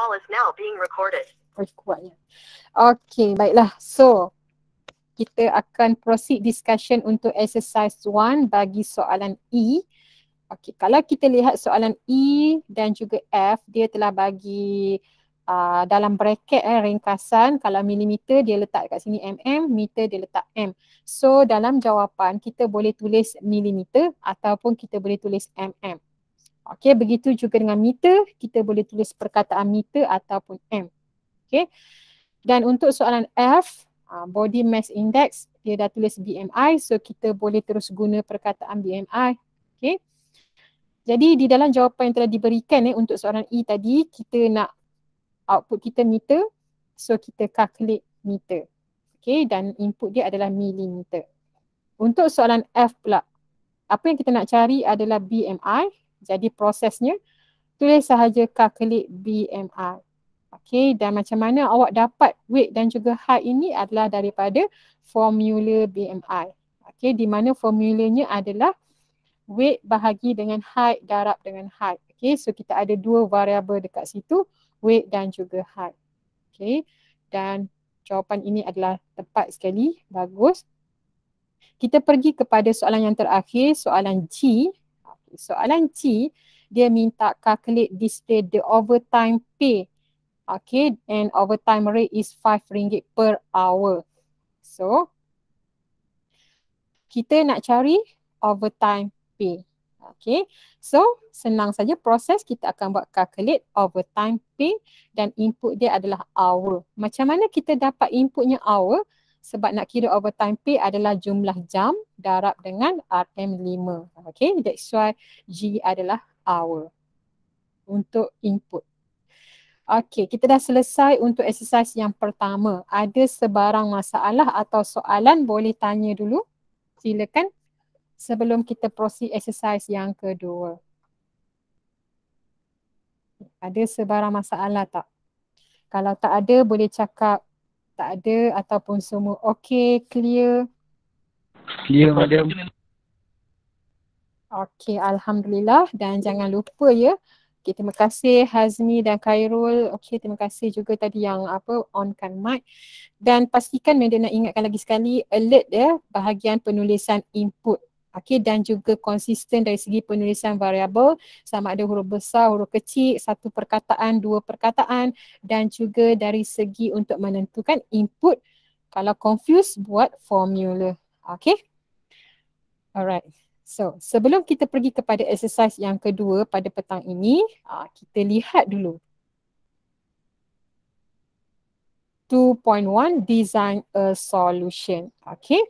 call is now being recorded. Oh, kuatnya. Okay, baiklah. So, kita akan proceed discussion untuk exercise 1 bagi soalan E. Okay, kalau kita lihat soalan E dan juga F, dia telah bagi uh, dalam bracket eh, ringkasan. Kalau milimeter dia letak kat sini mm, meter dia letak m. So dalam jawapan kita boleh tulis milimeter ataupun kita boleh tulis mm. Okay, begitu juga dengan meter, kita boleh tulis perkataan meter ataupun m. Okay. Dan untuk soalan F, uh, body mass index, dia dah tulis BMI. So kita boleh terus guna perkataan BMI. Okay. Jadi di dalam jawapan yang telah diberikan eh, untuk soalan E tadi, kita nak output kita meter. So kita calculate meter. Okay. Dan input dia adalah millimeter. Untuk soalan F pula, apa yang kita nak cari adalah BMI. Jadi prosesnya, tulis sahaja calculate BMI. Okay, dan macam mana awak dapat weight dan juga height ini adalah daripada formula BMI. Okay, di mana formulanya adalah weight bahagi dengan height darab dengan height. Okay, so kita ada dua variabel dekat situ, weight dan juga height. Okay, dan jawapan ini adalah tepat sekali, bagus. Kita pergi kepada soalan yang terakhir, soalan G. Okay, soalan G, dia minta calculate display the overtime pay Okay, and overtime rate is five ringgit per hour. So, kita nak cari overtime pay. Okay, so senang saja proses kita akan buat calculate overtime pay dan input dia adalah hour. Macam mana kita dapat inputnya hour? Sebab nak kira overtime pay adalah jumlah jam darab dengan RM5. Okay, that's why G adalah hour untuk input. Okey, kita dah selesai untuk exercise yang pertama. Ada sebarang masalah atau soalan boleh tanya dulu. Silakan sebelum kita proceed exercise yang kedua. Ada sebarang masalah tak? Kalau tak ada boleh cakap tak ada ataupun semua okey, clear. Clear madam. Okey, alhamdulillah dan jangan lupa ya Okay, terima kasih Hazmi dan Khairul. Okay, terima kasih juga tadi yang apa onkan mic. Dan pastikan Media nak ingatkan lagi sekali alert ya bahagian penulisan input. Okay, dan juga konsisten dari segi penulisan variabel sama ada huruf besar, huruf kecil, satu perkataan, dua perkataan dan juga dari segi untuk menentukan input kalau confused buat formula. Okay. Alright. So, sebelum kita pergi kepada exercise yang kedua pada petang ini, uh, kita lihat dulu. 2.1 Design a Solution. Okay.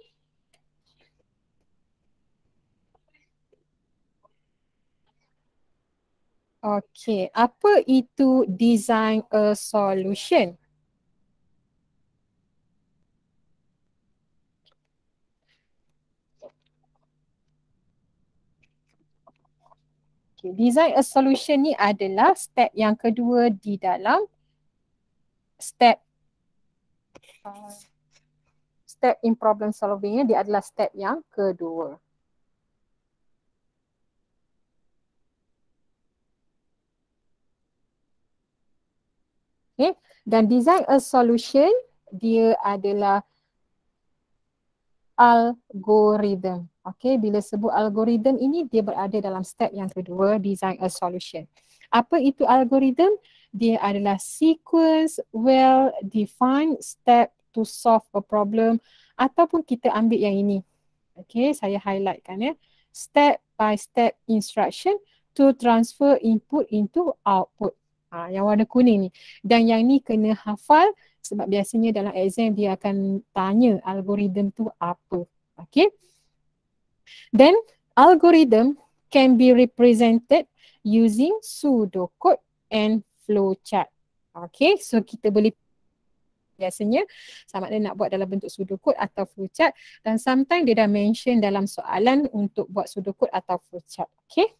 Okay, apa itu design a solution? Okay, design a solution ni adalah step yang kedua di dalam step uh, step in problem solving dia adalah step yang kedua. Okay, dan design a solution dia adalah algorithm. Okay, bila sebut algorithm ini dia berada dalam step yang kedua, design a solution. Apa itu algorithm? Dia adalah sequence well defined step to solve a problem ataupun kita ambil yang ini. Okay, saya highlightkan ya. Step by step instruction to transfer input into output. Ha, yang warna kuning ni. Dan yang ni kena hafal sebab biasanya dalam exam dia akan tanya algorithm tu apa. Okay. Then algorithm can be represented using pseudocode and flowchart. Okay, so kita boleh biasanya sama ada nak buat dalam bentuk pseudocode atau flowchart dan sometimes dia dah mention dalam soalan untuk buat pseudocode atau flowchart. Okay,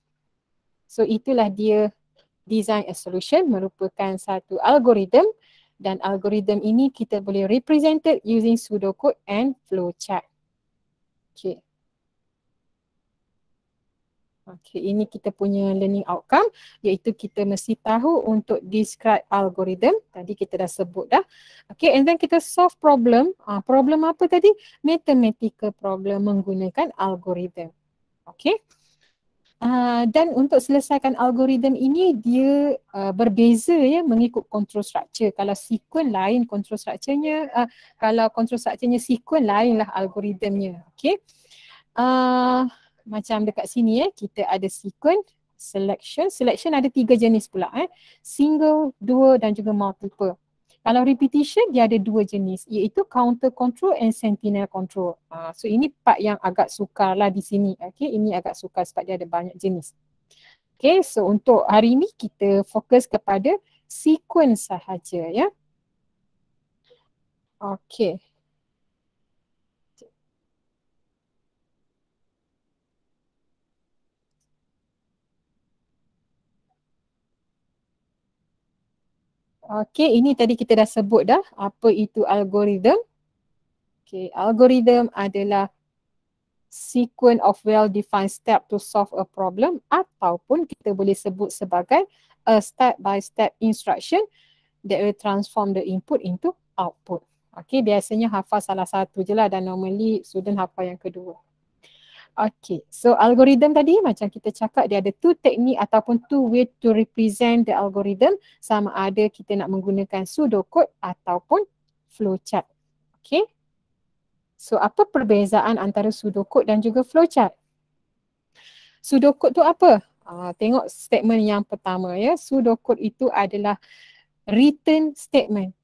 so itulah dia design a solution merupakan satu algorithm dan algorithm ini kita boleh represented using pseudocode and flowchart. Okay. Okay, ini kita punya learning outcome iaitu kita mesti tahu untuk describe algorithm. Tadi kita dah sebut dah. Okay, and then kita solve problem. Uh, problem apa tadi? Mathematical problem menggunakan algorithm. Okay. Uh, dan untuk selesaikan algorithm ini dia uh, berbeza ya mengikut control structure. Kalau sequence lain control structure-nya, uh, kalau control structure-nya sequence lain lah algorithmnya. Okay. Uh, macam dekat sini eh kita ada sequence selection. Selection ada tiga jenis pula eh. Single, dua dan juga multiple. Kalau repetition dia ada dua jenis iaitu counter control and sentinel control. Uh, so ini part yang agak sukar lah di sini. Okay, ini agak sukar sebab dia ada banyak jenis. Okay, so untuk hari ini kita fokus kepada sequence sahaja ya. Okay. Okey, ini tadi kita dah sebut dah apa itu algorithm. Okey, algorithm adalah sequence of well-defined step to solve a problem ataupun kita boleh sebut sebagai a step-by-step instruction that will transform the input into output. Okey, biasanya hafal salah satu je lah dan normally student hafal yang kedua. Okay, so algorithm tadi macam kita cakap dia ada two teknik ataupun two way to represent the algorithm sama ada kita nak menggunakan pseudocode ataupun flowchart. Okay, so apa perbezaan antara pseudocode dan juga flowchart? Pseudocode tu apa? Uh, tengok statement yang pertama ya, pseudocode itu adalah written statement.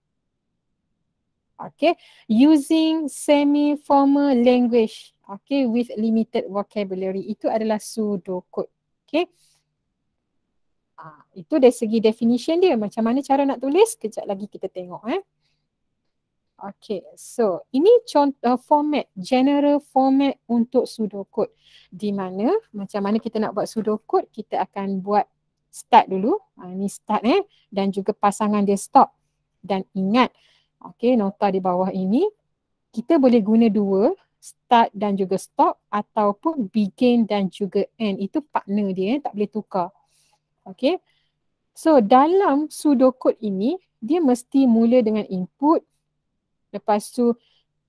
Okay, using semi-formal language okay, with limited vocabulary. Itu adalah pseudocode. Okay. Ah, itu dari segi definition dia. Macam mana cara nak tulis? Kejap lagi kita tengok. Eh. Okay, so ini contoh format, general format untuk pseudocode. Di mana, macam mana kita nak buat pseudocode, kita akan buat start dulu. Ha, ini start eh. Dan juga pasangan dia stop. Dan ingat, okay, nota di bawah ini, kita boleh guna dua start dan juga stop ataupun begin dan juga end. Itu partner dia, eh, tak boleh tukar. Okay. So dalam pseudocode ini, dia mesti mula dengan input, lepas tu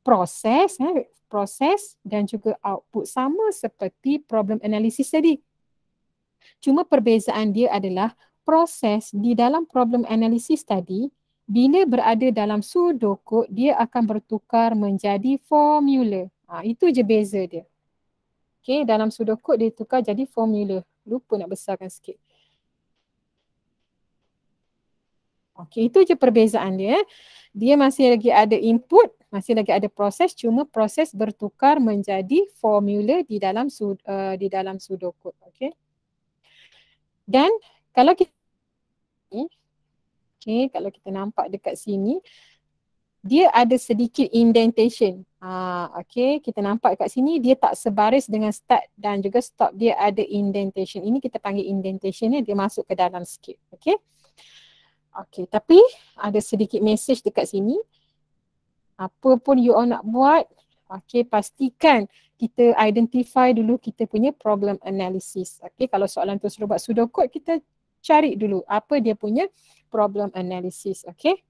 proses, eh, proses dan juga output. Sama seperti problem analysis tadi. Cuma perbezaan dia adalah proses di dalam problem analysis tadi, bila berada dalam pseudocode, dia akan bertukar menjadi formula. Ha, itu je beza dia. Okay, dalam pseudocode dia tukar jadi formula. Lupa nak besarkan sikit. Okay, itu je perbezaan dia. Dia masih lagi ada input, masih lagi ada proses, cuma proses bertukar menjadi formula di dalam uh, di dalam pseudocode. Okay. Dan kalau kita Okay, kalau kita nampak dekat sini, dia ada sedikit indentation. Ha, okay, kita nampak kat sini dia tak sebaris dengan start dan juga stop. Dia ada indentation. Ini kita panggil indentation ni, dia masuk ke dalam sikit. Okay. Okay, tapi ada sedikit message dekat sini. Apa pun you all nak buat, okay, pastikan kita identify dulu kita punya problem analysis. Okay, kalau soalan tu suruh buat pseudocode, kita cari dulu apa dia punya problem analysis. Okay.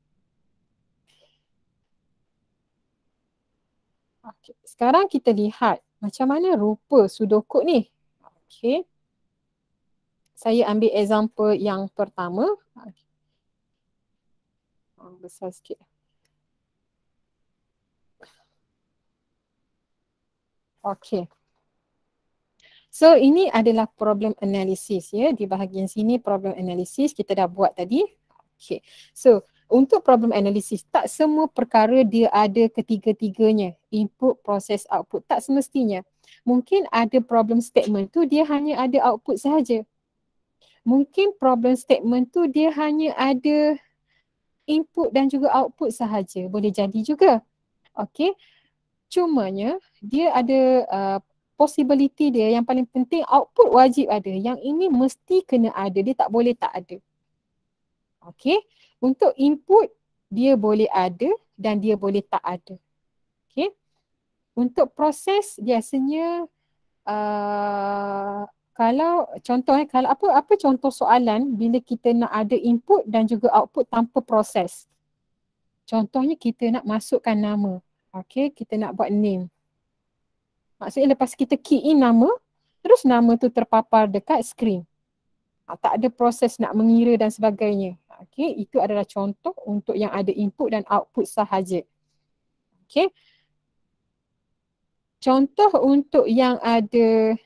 Okay. Sekarang kita lihat macam mana rupa sudokod ni. Okay. Saya ambil example yang pertama. Oh, besar sikit. Okay. So ini adalah problem analysis ya. Di bahagian sini problem analysis kita dah buat tadi. Okay. So untuk problem analisis, tak semua perkara dia ada ketiga-tiganya. Input, proses, output. Tak semestinya. Mungkin ada problem statement tu dia hanya ada output sahaja. Mungkin problem statement tu dia hanya ada input dan juga output sahaja. Boleh jadi juga. Okay. Cumanya dia ada uh, possibility dia yang paling penting output wajib ada. Yang ini mesti kena ada. Dia tak boleh tak ada. Okay. Untuk input, dia boleh ada dan dia boleh tak ada. Okay. Untuk proses, biasanya uh, kalau contoh eh, kalau apa apa contoh soalan bila kita nak ada input dan juga output tanpa proses. Contohnya kita nak masukkan nama. Okay, kita nak buat name. Maksudnya lepas kita key in nama, terus nama tu terpapar dekat screen. Ha, tak ada proses nak mengira dan sebagainya. Okay, itu adalah contoh untuk yang ada input dan output sahaja. Okay. Contoh untuk yang ada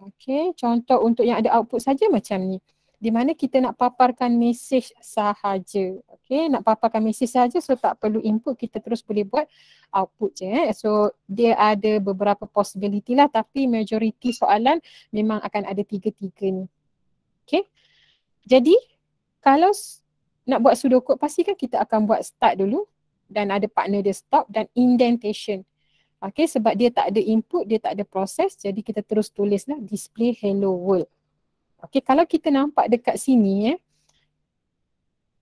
Okay, contoh untuk yang ada output saja macam ni. Di mana kita nak paparkan mesej sahaja. Okay, nak paparkan mesej sahaja so tak perlu input, kita terus boleh buat output je. Eh. So dia ada beberapa possibility lah tapi majority soalan memang akan ada tiga-tiga ni. Okay, jadi kalau nak buat pseudocode pastikan kita akan buat start dulu dan ada partner dia stop dan indentation. Okay, sebab dia tak ada input, dia tak ada proses, jadi kita terus tulislah display hello world. Okay, kalau kita nampak dekat sini eh,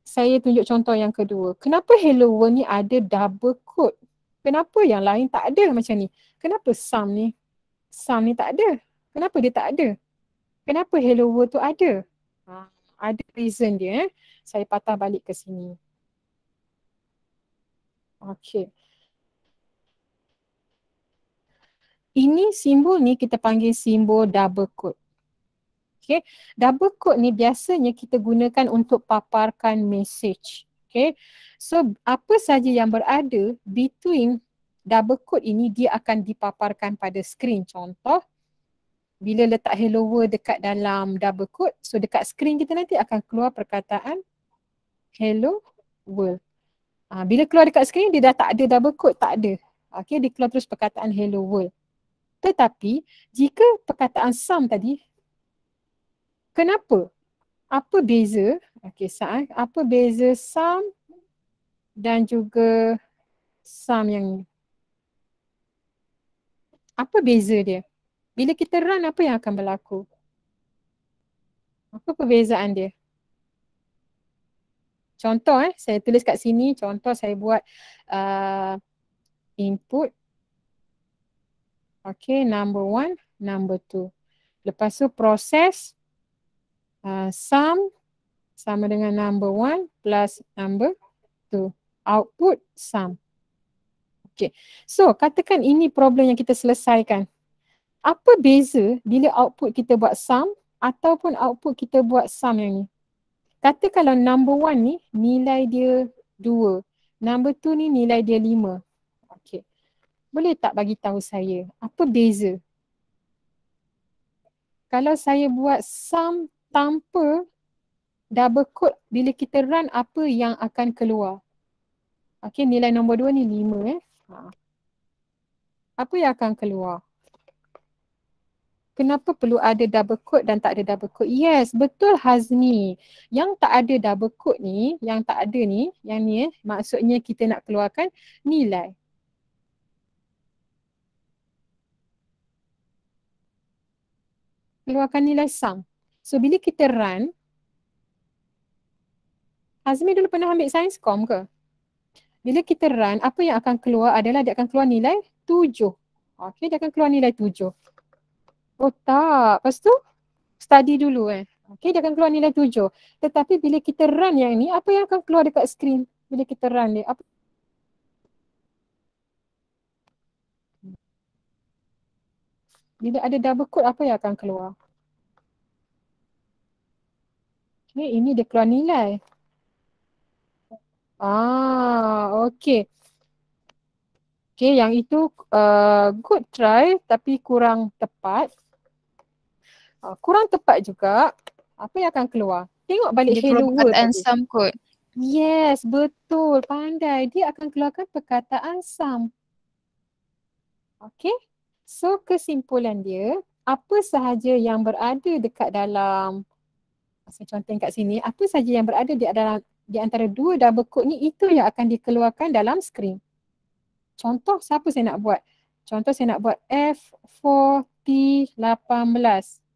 saya tunjuk contoh yang kedua. Kenapa hello world ni ada double quote? Kenapa yang lain tak ada macam ni? Kenapa sum ni? Sum ni tak ada. Kenapa dia tak ada? Kenapa hello world tu ada? Ha, ada reason dia eh. Saya patah balik ke sini. Okay. Ini simbol ni kita panggil simbol double quote. Okay. Double quote ni biasanya kita gunakan untuk paparkan message. Okay. So apa saja yang berada between double quote ini dia akan dipaparkan pada screen. Contoh bila letak hello world dekat dalam double quote so dekat screen kita nanti akan keluar perkataan hello world. Ha, bila keluar dekat screen dia dah tak ada double quote, tak ada. Okay, dia keluar terus perkataan hello world. Tetapi jika perkataan sum tadi, kenapa? Apa beza? Okey, sah, apa beza sum dan juga sum yang? Apa beza dia? Bila kita run, apa yang akan berlaku? Apa perbezaan dia? Contoh eh, saya tulis kat sini, contoh saya buat uh, input Okay, number one, number two. Lepas tu proses uh, sum sama dengan number one plus number two. Output sum. Okay, so katakan ini problem yang kita selesaikan. Apa beza bila output kita buat sum ataupun output kita buat sum yang ni? Kata kalau number one ni nilai dia dua. Number two ni nilai dia lima boleh tak bagi tahu saya apa beza? Kalau saya buat sum tanpa double quote bila kita run apa yang akan keluar? Okey nilai nombor dua ni lima eh. Ha. Apa yang akan keluar? Kenapa perlu ada double quote dan tak ada double quote? Yes, betul Hazmi. Yang tak ada double quote ni, yang tak ada ni, yang ni eh, maksudnya kita nak keluarkan nilai. keluarkan nilai sum. So bila kita run, Azmi dulu pernah ambil sains kom ke? Bila kita run, apa yang akan keluar adalah dia akan keluar nilai tujuh. Okay, dia akan keluar nilai tujuh. Oh tak, lepas tu study dulu eh. Okay, dia akan keluar nilai tujuh. Tetapi bila kita run yang ni, apa yang akan keluar dekat screen bila kita run ni? Apa Bila ada double quote apa yang akan keluar? Okay, ini dia keluar nilai. Ah, okay. Okay, yang itu uh, good try tapi kurang tepat. Uh, kurang tepat juga. Apa yang akan keluar? Tengok balik dia hello world. Sum code. Yes, betul. Pandai. Dia akan keluarkan perkataan sum. Okay. So kesimpulan dia, apa sahaja yang berada dekat dalam, saya contoh kat sini, apa sahaja yang berada di, adalah, di antara dua double quote ni, itu yang akan dikeluarkan dalam screen. Contoh siapa saya nak buat? Contoh saya nak buat F4T18.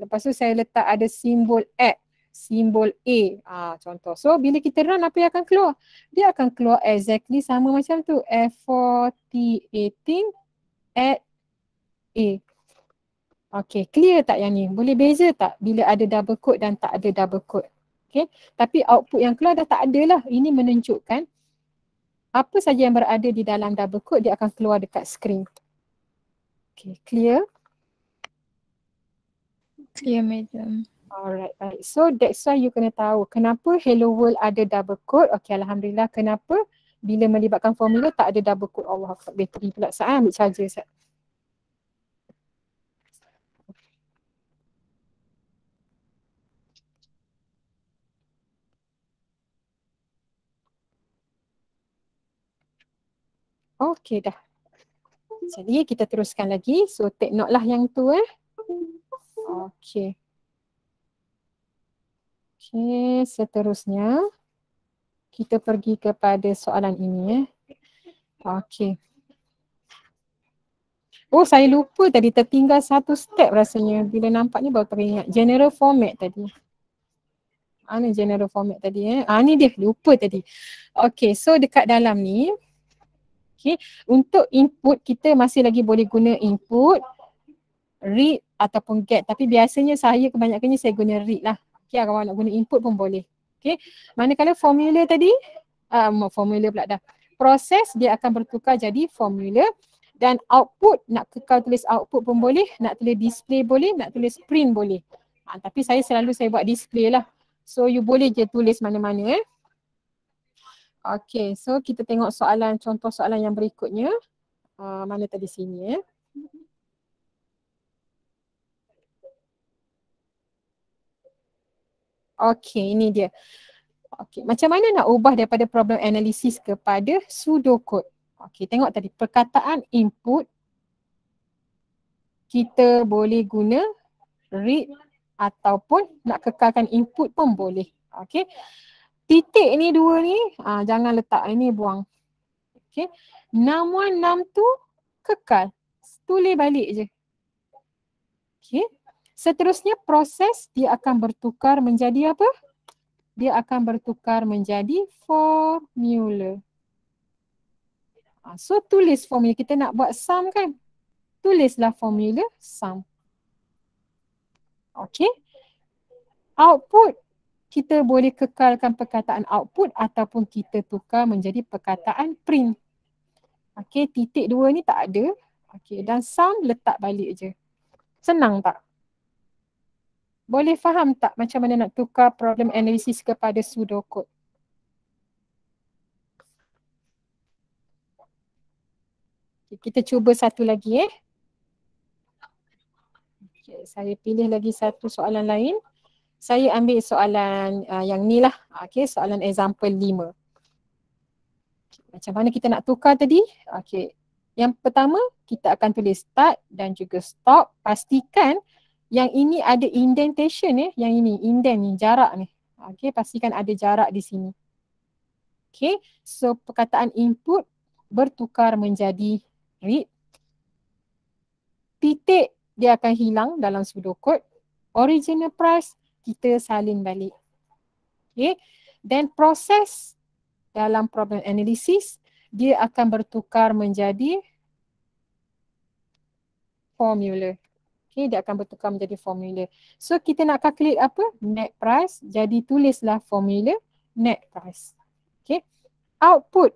Lepas tu saya letak ada simbol X, simbol A. Ah, contoh. So bila kita run apa yang akan keluar? Dia akan keluar exactly sama macam tu. F4T18 at A. Okay, clear tak yang ni? Boleh beza tak bila ada double quote dan tak ada double quote? Okay, tapi output yang keluar dah tak ada lah. Ini menunjukkan apa saja yang berada di dalam double quote dia akan keluar dekat screen. Okay, clear? Clear, madam. Alright, baik. So that's why you kena tahu kenapa hello world ada double quote. Okay, Alhamdulillah. Kenapa bila melibatkan formula tak ada double quote. Allah bateri pula. Saya ambil charger. Saya. Okey dah. Jadi kita teruskan lagi. So take note lah yang tu eh. Okey. Okey, seterusnya kita pergi kepada soalan ini eh. Okey. Oh saya lupa tadi tertinggal satu step rasanya bila nampak ni baru teringat. General format tadi. Mana general format tadi eh? Ah ni dia lupa tadi. Okey, so dekat dalam ni Okay. Untuk input kita masih lagi boleh guna input, read ataupun get. Tapi biasanya saya kebanyakannya saya guna read lah. Okay, kalau nak guna input pun boleh. Okay. Manakala formula tadi, um, formula pula dah. Proses dia akan bertukar jadi formula dan output nak kekal tulis output pun boleh, nak tulis display boleh, nak tulis print boleh. Ha, tapi saya selalu saya buat display lah. So you boleh je tulis mana-mana eh. Okay, so kita tengok soalan, contoh soalan yang berikutnya. Uh, mana tadi sini eh. Okay, ini dia. Okay, macam mana nak ubah daripada problem analisis kepada pseudocode? Okay, tengok tadi perkataan input kita boleh guna read ataupun nak kekalkan input pun boleh. Okay titik ni dua ni ah, jangan letak ini buang. Okay. Enam one, enam tu kekal. Tulis balik je. Okay. Seterusnya proses dia akan bertukar menjadi apa? Dia akan bertukar menjadi formula. Ah, so tulis formula. Kita nak buat sum kan? Tulislah formula sum. Okay. Output kita boleh kekalkan perkataan output ataupun kita tukar menjadi perkataan print. Okey, titik dua ni tak ada. Okey, dan sum letak balik je. Senang tak? Boleh faham tak macam mana nak tukar problem analysis kepada pseudocode? Okay, kita cuba satu lagi eh. Okay, saya pilih lagi satu soalan lain saya ambil soalan uh, yang ni lah. Okay, soalan example lima. Macam mana kita nak tukar tadi? Okay. Yang pertama, kita akan tulis start dan juga stop. Pastikan yang ini ada indentation eh. Yang ini, indent ni, jarak ni. Okay, pastikan ada jarak di sini. Okay, so perkataan input bertukar menjadi read. Titik dia akan hilang dalam pseudocode. Original price kita salin balik. Okay. Then proses dalam problem analysis dia akan bertukar menjadi formula. Okay, dia akan bertukar menjadi formula. So kita nak calculate apa? Net price. Jadi tulislah formula net price. Okay. Output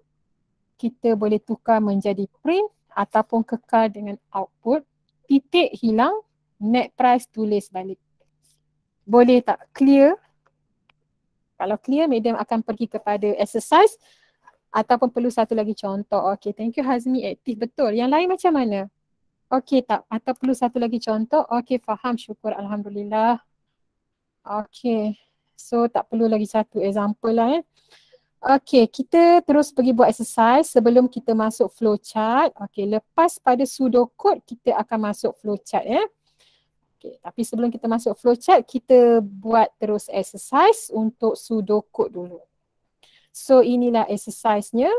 kita boleh tukar menjadi print ataupun kekal dengan output. Titik hilang, net price tulis balik boleh tak clear? Kalau clear, medium akan pergi kepada exercise ataupun perlu satu lagi contoh. Okay, thank you Hazmi, aktif betul. Yang lain macam mana? Okay tak? Atau perlu satu lagi contoh? Okay, faham. Syukur. Alhamdulillah. Okay. So, tak perlu lagi satu example lah eh. Okay, kita terus pergi buat exercise sebelum kita masuk flowchart. Okay, lepas pada pseudocode, kita akan masuk flowchart. Eh. Okay, tapi sebelum kita masuk flowchart, kita buat terus exercise untuk pseudocode dulu. So inilah exercise-nya.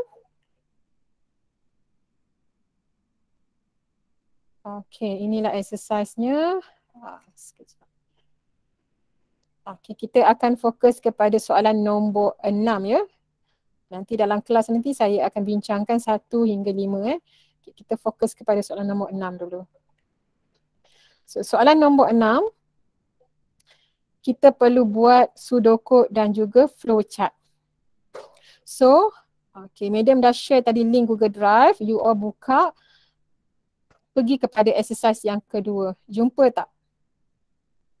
Okay, inilah exercise-nya. Ah, okay, kita akan fokus kepada soalan nombor enam ya. Nanti dalam kelas nanti saya akan bincangkan satu hingga lima eh. Kita fokus kepada soalan nombor enam dulu. So, soalan nombor enam, kita perlu buat sudoku dan juga flowchart. So, okay, madam dah share tadi link Google Drive, you all buka, pergi kepada exercise yang kedua. Jumpa tak?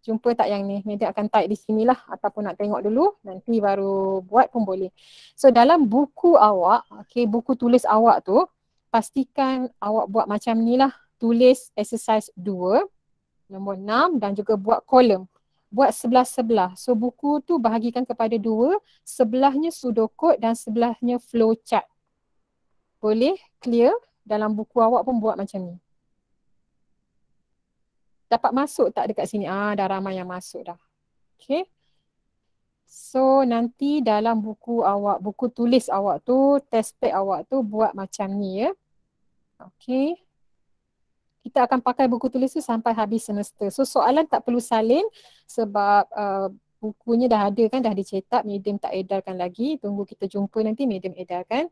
Jumpa tak yang ni? Madam akan type di sini lah ataupun nak tengok dulu, nanti baru buat pun boleh. So, dalam buku awak, okay, buku tulis awak tu, pastikan awak buat macam ni lah. Tulis exercise 2, nombor 6 dan juga buat kolom. Buat sebelah-sebelah. So buku tu bahagikan kepada dua, sebelahnya sudokod dan sebelahnya flowchart. Boleh clear dalam buku awak pun buat macam ni. Dapat masuk tak dekat sini? Ah, dah ramai yang masuk dah. Okay. So nanti dalam buku awak, buku tulis awak tu, test pad awak tu buat macam ni ya. Okay kita akan pakai buku tulis tu sampai habis semester. So soalan tak perlu salin sebab uh, bukunya dah ada kan, dah dicetak, medium tak edarkan lagi. Tunggu kita jumpa nanti medium edarkan.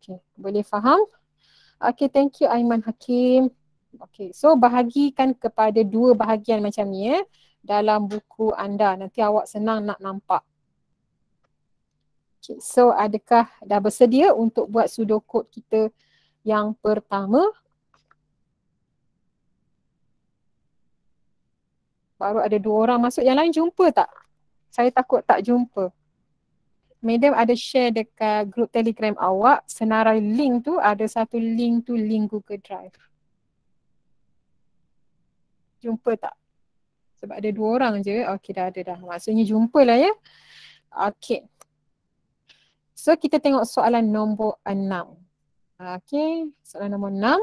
Okay, boleh faham? Okay, thank you Aiman Hakim. Okay, so bahagikan kepada dua bahagian macam ni ya dalam buku anda. Nanti awak senang nak nampak. Okay, so adakah dah bersedia untuk buat sudokod kita yang pertama? baru ada dua orang masuk. Yang lain jumpa tak? Saya takut tak jumpa. Madam ada share dekat grup telegram awak. Senarai link tu ada satu link tu link Google Drive. Jumpa tak? Sebab ada dua orang je. Okey dah ada dah. Maksudnya jumpa lah ya. Okey. So kita tengok soalan nombor enam. Okey. Soalan nombor enam.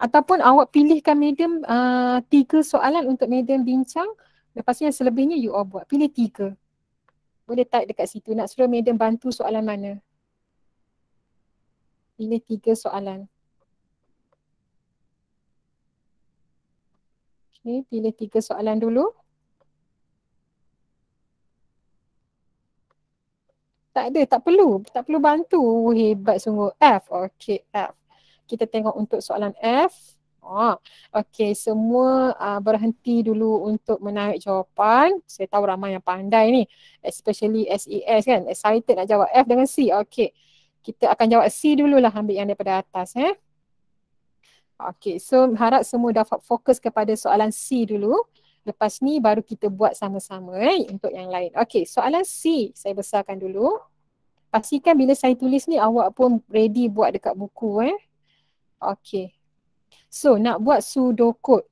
Ataupun awak pilihkan medium uh, tiga soalan untuk medium bincang. Lepas yang selebihnya you all buat. Pilih tiga. Boleh type dekat situ. Nak suruh medium bantu soalan mana? Pilih tiga soalan. Okay, pilih tiga soalan dulu. Tak ada, tak perlu. Tak perlu bantu. Hebat sungguh. F. Okay, F kita tengok untuk soalan F. Oh, okay, semua uh, berhenti dulu untuk menarik jawapan. Saya tahu ramai yang pandai ni. Especially SES kan. Excited nak jawab F dengan C. Okay. Kita akan jawab C dululah ambil yang daripada atas. Eh. Okay, so harap semua dapat fokus kepada soalan C dulu. Lepas ni baru kita buat sama-sama eh, untuk yang lain. Okay, soalan C saya besarkan dulu. Pastikan bila saya tulis ni awak pun ready buat dekat buku eh. Okay. So nak buat pseudocode.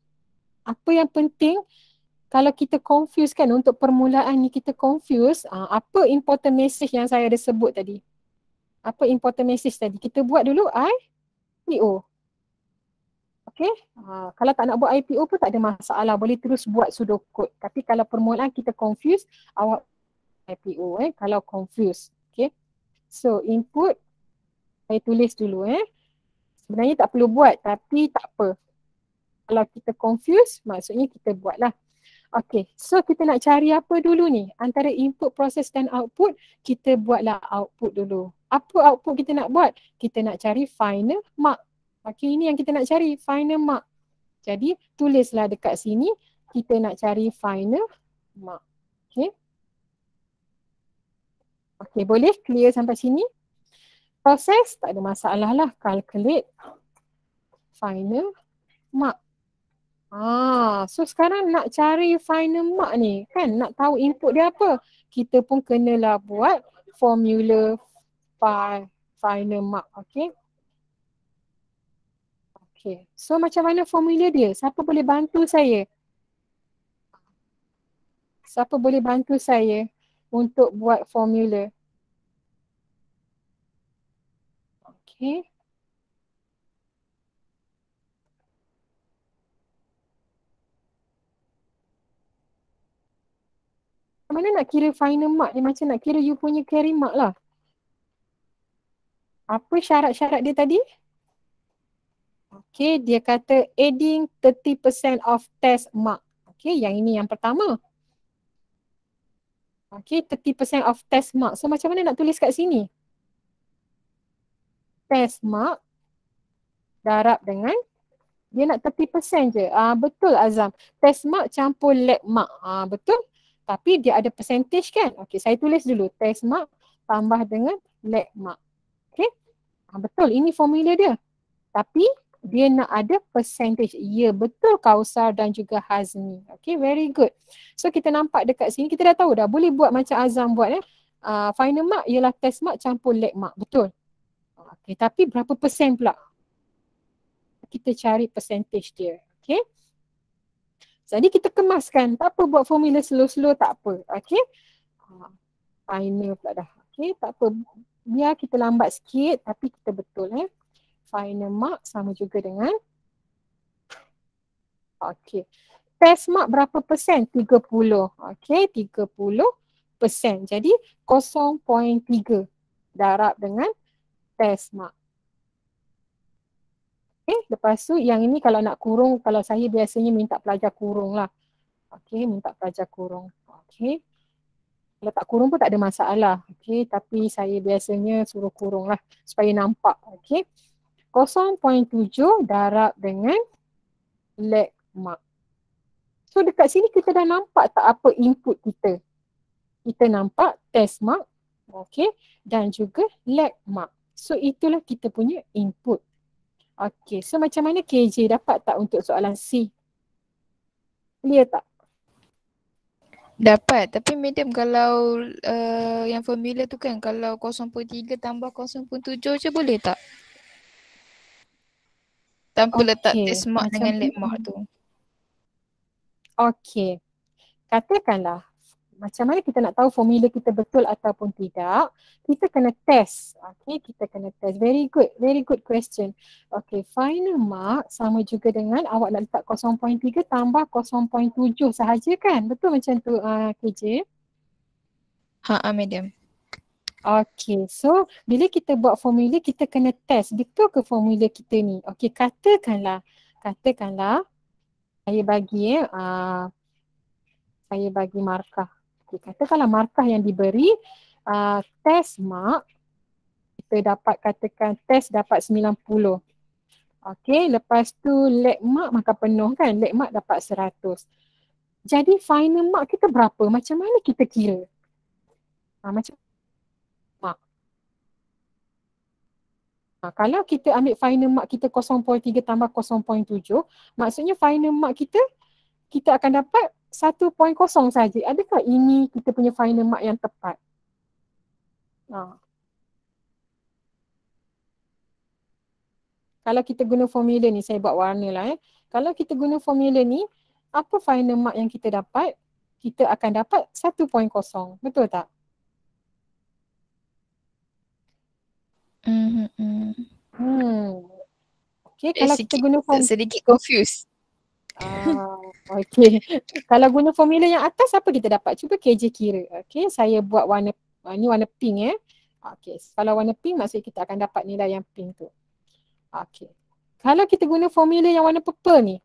Apa yang penting kalau kita confuse kan untuk permulaan ni kita confuse uh, apa important message yang saya ada sebut tadi. Apa important message tadi. Kita buat dulu I, IPO. Okay. Uh, kalau tak nak buat IPO pun tak ada masalah. Boleh terus buat pseudocode. Tapi kalau permulaan kita confuse awak IPO eh. Kalau confuse. Okay. So input saya tulis dulu eh sebenarnya tak perlu buat tapi tak apa. Kalau kita confuse maksudnya kita buatlah. Okay, so kita nak cari apa dulu ni? Antara input, proses dan output, kita buatlah output dulu. Apa output kita nak buat? Kita nak cari final mark. Okay, ini yang kita nak cari, final mark. Jadi, tulislah dekat sini, kita nak cari final mark. Okay. Okay, boleh clear sampai sini? proses tak ada masalah lah calculate final mark ah so sekarang nak cari final mark ni kan nak tahu input dia apa kita pun kenalah buat formula final mark okay okay so macam mana formula dia siapa boleh bantu saya siapa boleh bantu saya untuk buat formula Okay. Mana nak kira final mark ni macam nak kira you punya carry mark lah. Apa syarat-syarat dia tadi? Okay, dia kata adding 30% of test mark. Okay, yang ini yang pertama. Okay, 30% of test mark. So macam mana nak tulis kat sini? test mark darab dengan Dia nak 30% je. Ah betul Azam. Test mark campur lab mark. Ah betul. Tapi dia ada percentage kan? Okey, saya tulis dulu test mark tambah dengan lab mark. Okey. Ah betul ini formula dia. Tapi dia nak ada percentage. Ya betul Kausar dan juga Hazmi. Okay very good. So kita nampak dekat sini kita dah tahu dah boleh buat macam Azam buat eh. Uh, final mark ialah test mark campur leg mark. Betul. Okay tapi berapa persen pula? Kita cari percentage dia. Okay. Jadi kita kemaskan. Tak apa buat formula slow-slow tak apa. Okay. Uh, final pula dah. Okay tak apa. Biar kita lambat sikit tapi kita betul eh final mark sama juga dengan Okey. Test mark berapa persen? 30. Okey, 30 persen. Jadi 0.3 darab dengan test mark. Okey, lepas tu yang ini kalau nak kurung, kalau saya biasanya minta pelajar kurung lah. Okey, minta pelajar kurung. Okey. Kalau tak kurung pun tak ada masalah. Okey, tapi saya biasanya suruh kurung lah supaya nampak. Okey. 0.7 darab dengan leg mark. So dekat sini kita dah nampak tak apa input kita. Kita nampak test mark, okay, dan juga leg mark. So itulah kita punya input. Okay, so macam mana KJ dapat tak untuk soalan C? Clear tak? Dapat, tapi medium kalau uh, yang formula tu kan kalau 0.3 tambah 0.7 je boleh tak? Tanpa okay. letak test mark dengan lab mark tu. Okey. Katakanlah macam mana kita nak tahu formula kita betul ataupun tidak, kita kena test. Okey, kita kena test. Very good. Very good question. Okey, final mark sama juga dengan awak nak letak 0.3 tambah 0.7 sahaja kan? Betul macam tu uh, KJ? Ha, uh, medium. Okay, so bila kita buat formula kita kena test betul ke formula kita ni. Okay, katakanlah, katakanlah saya bagi eh, uh, saya bagi markah. Okay, katakanlah markah yang diberi uh, test mark kita dapat katakan test dapat 90. Okay, lepas tu lab mark maka penuh kan, lab mark dapat 100. Jadi final mark kita berapa? Macam mana kita kira? Uh, macam Ha, kalau kita ambil final mark kita 0.3 tambah 0.7, maksudnya final mark kita, kita akan dapat 1.0 saja. Adakah ini kita punya final mark yang tepat? Ha. Kalau kita guna formula ni, saya buat warna lah eh. Kalau kita guna formula ni, apa final mark yang kita dapat? Kita akan dapat 1.0. Betul tak? Mm-hmm. Hmm. Okay, kalau kita guna form sedikit confused. Ah, okay. kalau guna formula yang atas apa kita dapat? Cuba KJ kira. Okay, saya buat warna uh, ni warna pink eh. Okay, kalau warna pink maksudnya kita akan dapat nilai yang pink tu. Okay. Kalau kita guna formula yang warna purple ni.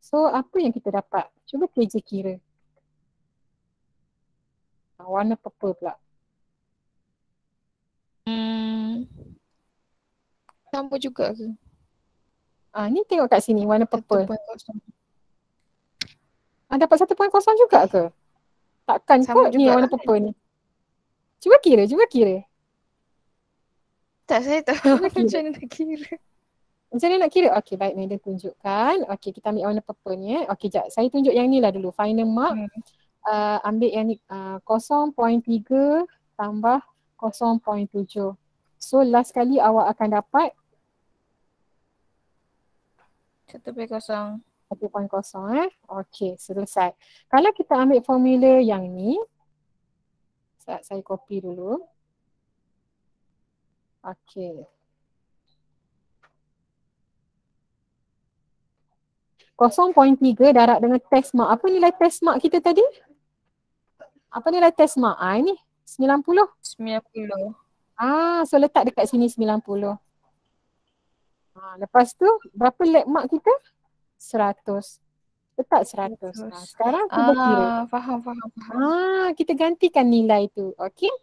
So apa yang kita dapat? Cuba KJ kira. Uh, warna purple pula. Sama juga ke? Ah, ni tengok kat sini warna purple. Ah, dapat satu point kosong juga ke? Takkan Sama kot ni warna purple ni. Cuba kira, cuba kira. Tak, saya tahu macam mana nak kira. Macam mana nak kira? Okey, baik Medan tunjukkan. Okey, kita ambil warna purple ni eh. Okey, jap. Saya tunjuk yang ni lah dulu. Final mark. Hmm. Uh, ambil yang ni uh, 0.3 tambah 0.7. So last kali awak akan dapat 1.0. 1.0 eh. Okey, selesai. Kalau kita ambil formula yang ni, saya, saya copy dulu. Okey. Kosong poin tiga darab dengan test mark. Apa nilai test mark kita tadi? Apa nilai test mark? Ah ini 90? 90. Ah, so letak dekat sini 90. Ah, lepas tu berapa lap mark kita? 100. Letak 100. Nah, sekarang cuba ah, kira. Faham, faham, faham. Ah, kita gantikan nilai tu. Okey.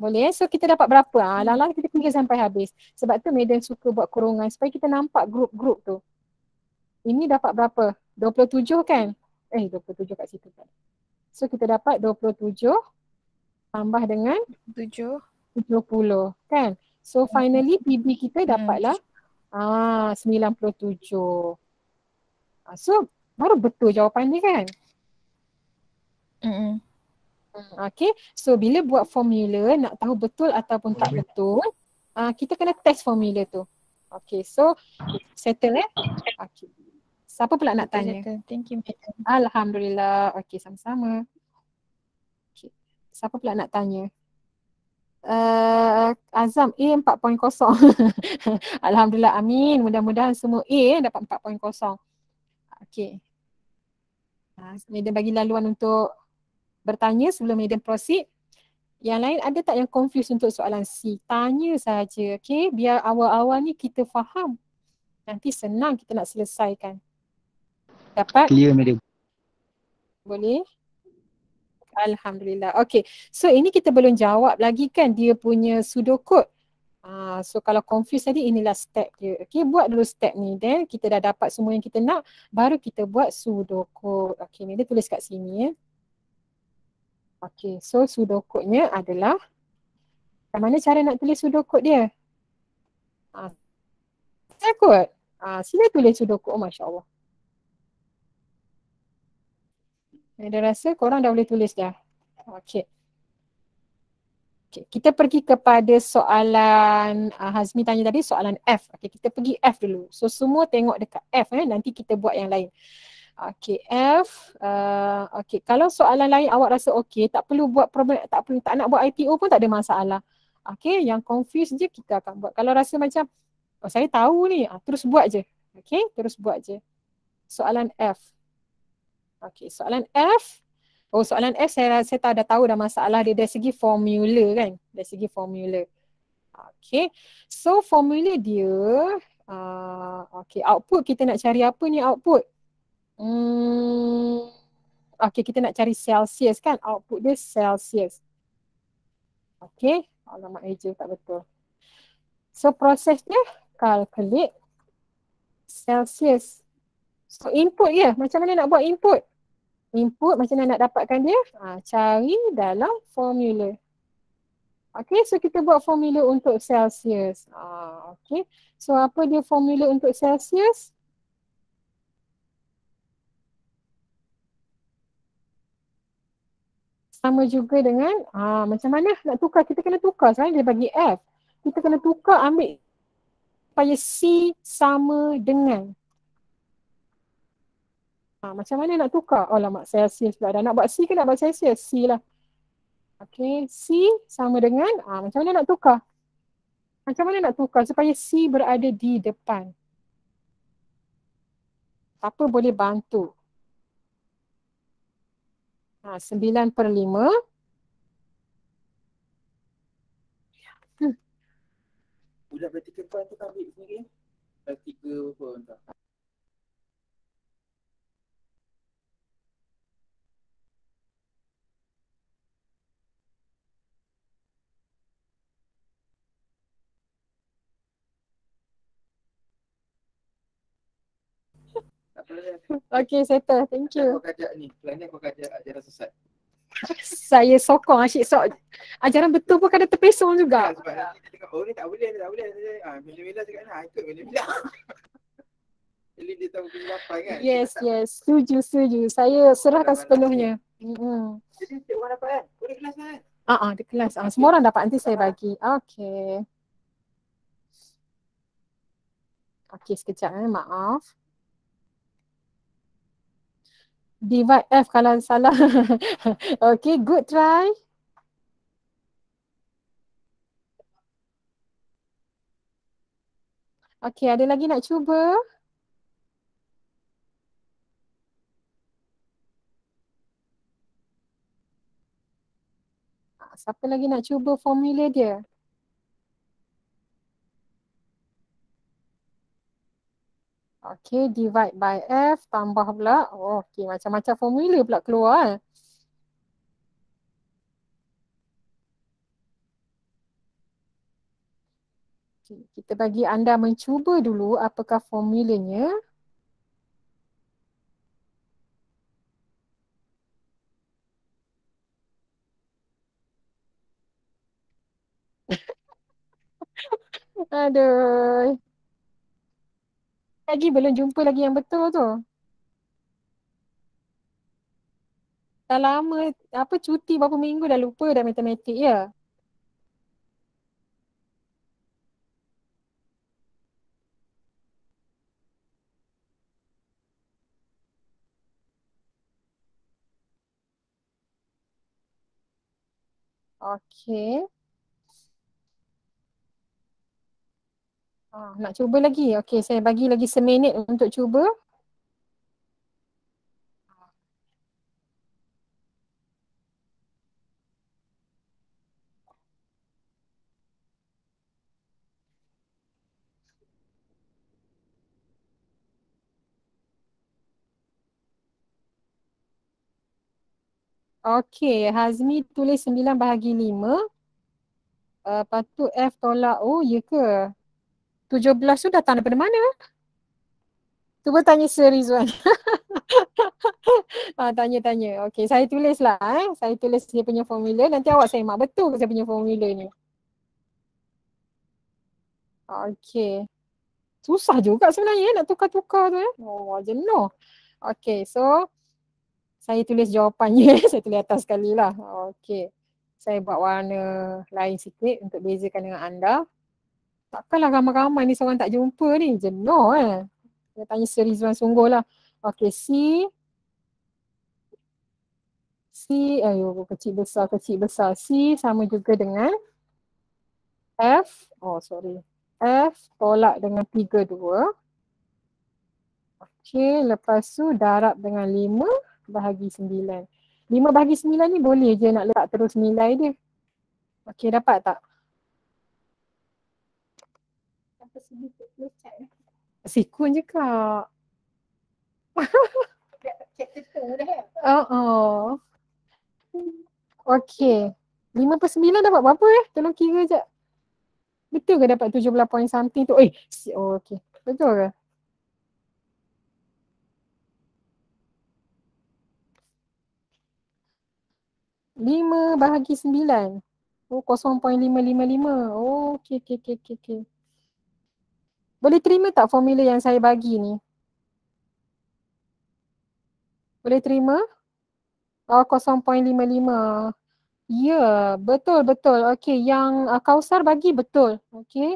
Boleh. So kita dapat berapa? Ah, Lala kita pergi sampai habis. Sebab tu Medan suka buat kurungan supaya kita nampak grup-grup tu. Ini dapat berapa? 27 kan? Eh 27 kat situ kan. So kita dapat 27 tambah dengan 7. 70 kan. So finally PB kita dapatlah ah 97. Ah, so baru betul jawapan ni kan. Hmm, Okay, so bila buat formula nak tahu betul ataupun tak betul, uh, kita kena test formula tu. Okay, so settle eh. Okay. Siapa pula nak tanya? Thank you, madam. Alhamdulillah. Okay, sama-sama. Okay. Siapa pula nak tanya? Uh, Azam A 4.0. Alhamdulillah, amin. Mudah-mudahan semua A eh, dapat 4.0. Okay. Uh, Medan bagi laluan untuk bertanya sebelum Medan proceed. Yang lain ada tak yang confuse untuk soalan C? Tanya saja, okay? Biar awal-awal ni kita faham. Nanti senang kita nak selesaikan. Dapat? Clear madam. Boleh? Alhamdulillah. Okay. So ini kita belum jawab lagi kan dia punya pseudocode. Ah, so kalau confuse tadi inilah step dia. Okay, buat dulu step ni. Then kita dah dapat semua yang kita nak. Baru kita buat pseudocode. Okay, ni dia tulis kat sini ya. Okay, so pseudocode-nya adalah macam mana cara nak tulis pseudocode dia? Ah, saya kot. Ah, sila tulis pseudocode. Oh, Masya Allah. Ada rasa korang dah boleh tulis dah. Okay. Okay, kita pergi kepada soalan uh, Hazmi tanya tadi soalan F. Okay, kita pergi F dulu. So semua tengok dekat F eh. Nanti kita buat yang lain. Okay, F. Uh, okay, kalau soalan lain awak rasa okay, tak perlu buat problem, tak perlu tak nak buat IPO pun tak ada masalah. Okay, yang confuse je kita akan buat. Kalau rasa macam, oh saya tahu ni, ah, terus buat je. Okay, terus buat je. Soalan F. Okay, soalan F. Oh, soalan F saya rasa tak dah tahu dah masalah dia dari segi formula kan. Dari segi formula. Okay, so formula dia, uh, okay, output kita nak cari apa ni output? Hmm. Okay, kita nak cari Celsius kan. Output dia Celsius. Okay. Alamak eja tak betul. So proses dia calculate Celsius. So input ya. Macam mana nak buat input? Input macam mana nak dapatkan dia? Ha, cari dalam formula. Okay, so kita buat formula untuk Celsius. Ha, okay, so apa dia formula untuk Celsius? sama juga dengan ah macam mana nak tukar kita kena tukar sekarang dia bagi F kita kena tukar ambil supaya C sama dengan ah macam mana nak tukar oh lama Celsius pula dah nak buat C ke nak buat Celsius C lah okey C sama dengan ah macam mana nak tukar macam mana nak tukar supaya C berada di depan apa boleh bantu Ha, sembilan per lima. Hmm. Budak vertical point tu ambil sendiri. Vertical apa entah. Okay, settle. Thank you. Kau kajak ni. Plan ni kau kajak ajaran sesat. Saya sokong asyik sok. Ajaran betul pun kadang terpesong juga. Ha, sebab nanti dia tengok, oh ni tak boleh, ni tak boleh. Ah, bila-bila cakap nak ikut bila-bila. Jadi dia tahu bila apa kan. Yes, yes. Setuju, setuju. Saya serahkan sepenuhnya. Hmm. Jadi setiap orang dapat kan? Boleh kelas kan? Ah, ah, di kelas. Ah, semua orang dapat nanti saya bagi. Okay. Okay, sekejap eh. Maaf. Divide F kalau salah. okay, good try. Okay, ada lagi nak cuba? Siapa lagi nak cuba formula dia? Okay, divide by F tambah pula. Oh, okay, macam-macam formula pula keluar. Eh. Okay. Kita bagi anda mencuba dulu apakah formulanya. Aduh. Lagi belum jumpa lagi yang betul tu. Dah lama, apa cuti berapa minggu dah lupa dah matematik ya. Okey. Ah, nak cuba lagi? Okey, saya bagi lagi seminit untuk cuba. Okey, Hazmi tulis 9 bahagi 5. Uh, patut F tolak O, ya ke? 17 tu datang daripada mana? Cuba tanya Sir Rizwan. ah, tanya-tanya. Okey, saya tulis lah. Eh. Saya tulis dia punya formula. Nanti awak semak betul ke saya punya formula ni. Okey. Susah juga sebenarnya eh, nak tukar-tukar tu. Eh. Oh, jenuh. Okey, so saya tulis jawapannya, saya tulis atas sekali lah. Okey. Saya buat warna lain sikit untuk bezakan dengan anda. Takkanlah ramai-ramai ni seorang tak jumpa ni. Jenuh eh. Saya tanya Sir Rizwan sungguh lah. Okey, C. C, ayo kecil besar, kecil besar. C sama juga dengan F. Oh, sorry. F tolak dengan 3, 2. Okey, lepas tu darab dengan 5 bahagi sembilan. Lima bahagi sembilan ni boleh je nak letak terus nilai dia. Okey dapat tak? Sikun je kak. Oh, oh. Okey. Lima per sembilan dapat berapa eh? Tolong kira je. Betul ke dapat tujuh belah point something tu? Eh, oh, okey. Betul ke? 5 bahagi 9. Oh, 0.555. Oh, okey, okey, okey, okey. Boleh terima tak formula yang saya bagi ni? Boleh terima? Oh, 0.55. Ya, betul, betul. Okey, yang uh, Kausar bagi betul. Okey.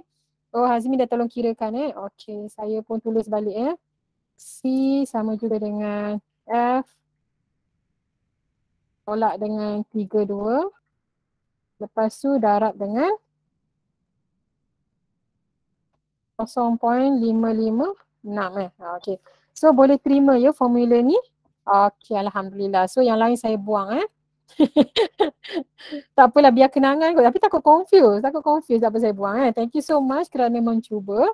Oh, Hazmi dah tolong kirakan eh. Okey, saya pun tulis balik eh. C sama juga dengan F tolak dengan 3, 2. Lepas tu darab dengan 0.556 eh. Ha, okay. So boleh terima ya formula ni. Okay, Alhamdulillah. So yang lain saya buang eh. tak apalah biar kenangan kot. Tapi takut confuse. Takut confuse apa saya buang eh. Thank you so much kerana mencuba.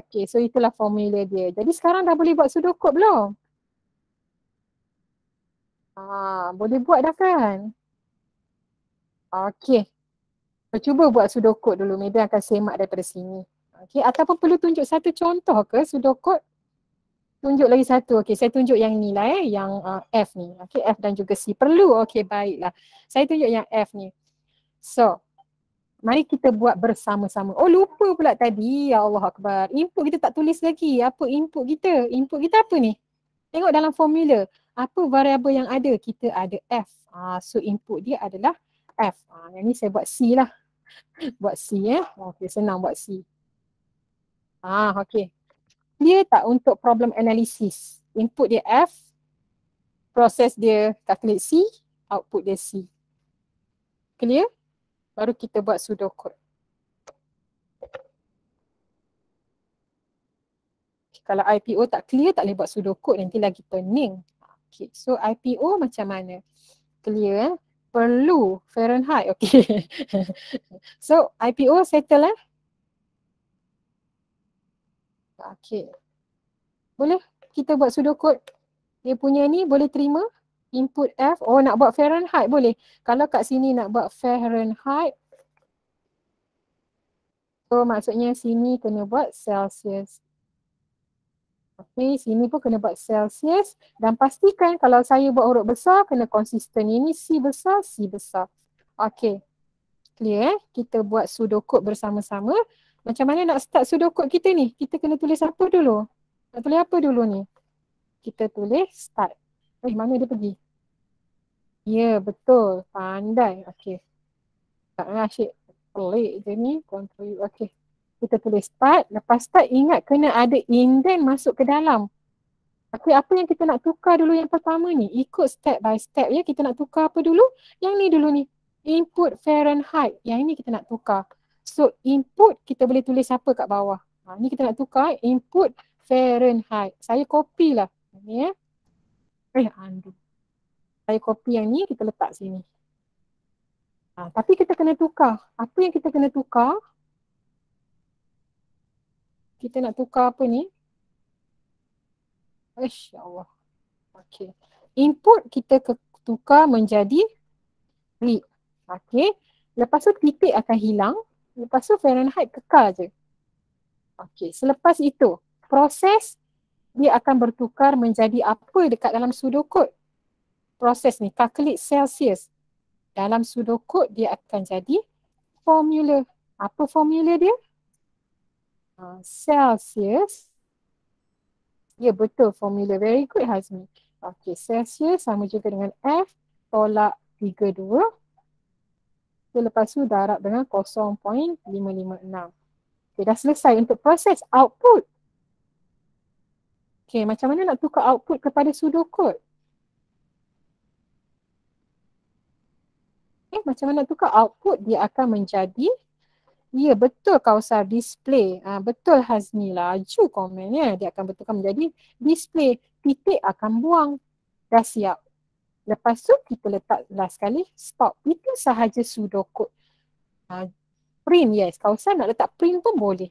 Okay, so itulah formula dia. Jadi sekarang dah boleh buat sudokod belum? Ah, boleh buat dah kan? Okey. Cuba buat sudokod dulu. Maybe akan semak daripada sini. Okey, ataupun perlu tunjuk satu contoh ke sudokod? Tunjuk lagi satu. Okey, saya tunjuk yang ni lah eh, yang uh, F ni. Okey, F dan juga C. Perlu. Okey, baiklah. Saya tunjuk yang F ni. So, mari kita buat bersama-sama. Oh, lupa pula tadi. Ya Allah Akbar. Input kita tak tulis lagi. Apa input kita? Input kita apa ni? Tengok dalam formula apa variabel yang ada? Kita ada F. Uh, so input dia adalah F. Uh, yang ni saya buat C lah. buat C eh. Okay, senang buat C. Ah, okay. Dia tak untuk problem analysis. Input dia F. Proses dia calculate C. Output dia C. Clear? Baru kita buat pseudocode. Kalau IPO tak clear, tak boleh buat pseudocode nanti lagi pening. Okay, so IPO macam mana? Clear eh? Perlu Fahrenheit. Okay. so IPO settle eh? Okay. Boleh kita buat pseudocode. Dia punya ni boleh terima input F. Oh nak buat Fahrenheit boleh. Kalau kat sini nak buat Fahrenheit. So maksudnya sini kena buat Celsius. Okay, sini pun kena buat Celsius dan pastikan kalau saya buat huruf besar kena konsisten. Ini C besar, C besar. Okay, clear eh? Kita buat sudokod bersama-sama. Macam mana nak start sudokod kita ni? Kita kena tulis apa dulu? Nak tulis apa dulu ni? Kita tulis start. Eh, mana dia pergi? Ya, betul. Pandai. Okay. Tak asyik pelik je ni. Control Okay kita tulis start. Lepas start ingat kena ada indent masuk ke dalam. Okay, apa yang kita nak tukar dulu yang pertama ni? Ikut step by step ya. Kita nak tukar apa dulu? Yang ni dulu ni. Input Fahrenheit. Yang ini kita nak tukar. So input kita boleh tulis apa kat bawah. Ha, ni kita nak tukar input Fahrenheit. Saya copy lah. Ni ya. Eh undo. Saya copy yang ni kita letak sini. Ha, tapi kita kena tukar. Apa yang kita kena tukar? kita nak tukar apa ni? Masya Allah. Okay. Input kita ke tukar menjadi read. Okay. Lepas tu titik akan hilang. Lepas tu Fahrenheit kekal je. Okay. Selepas itu, proses dia akan bertukar menjadi apa dekat dalam pseudocode. Proses ni, calculate Celsius. Dalam pseudocode dia akan jadi formula. Apa formula dia? uh, Celsius. Ya betul formula. Very good Hazmi. Okay, Celsius sama juga dengan F tolak 32. So, lepas tu darab dengan 0.556. Okay, dah selesai untuk proses output. Okay, macam mana nak tukar output kepada pseudocode? Okay, macam mana nak tukar output? Dia akan menjadi Ya betul Kausar display. Ha, betul Hazmi laju komen ya. Dia akan betulkan menjadi display. Titik akan buang. Dah siap. Lepas tu kita letak last sekali stop. Itu sahaja pseudocode. Ha, print yes. Kausar nak letak print pun boleh.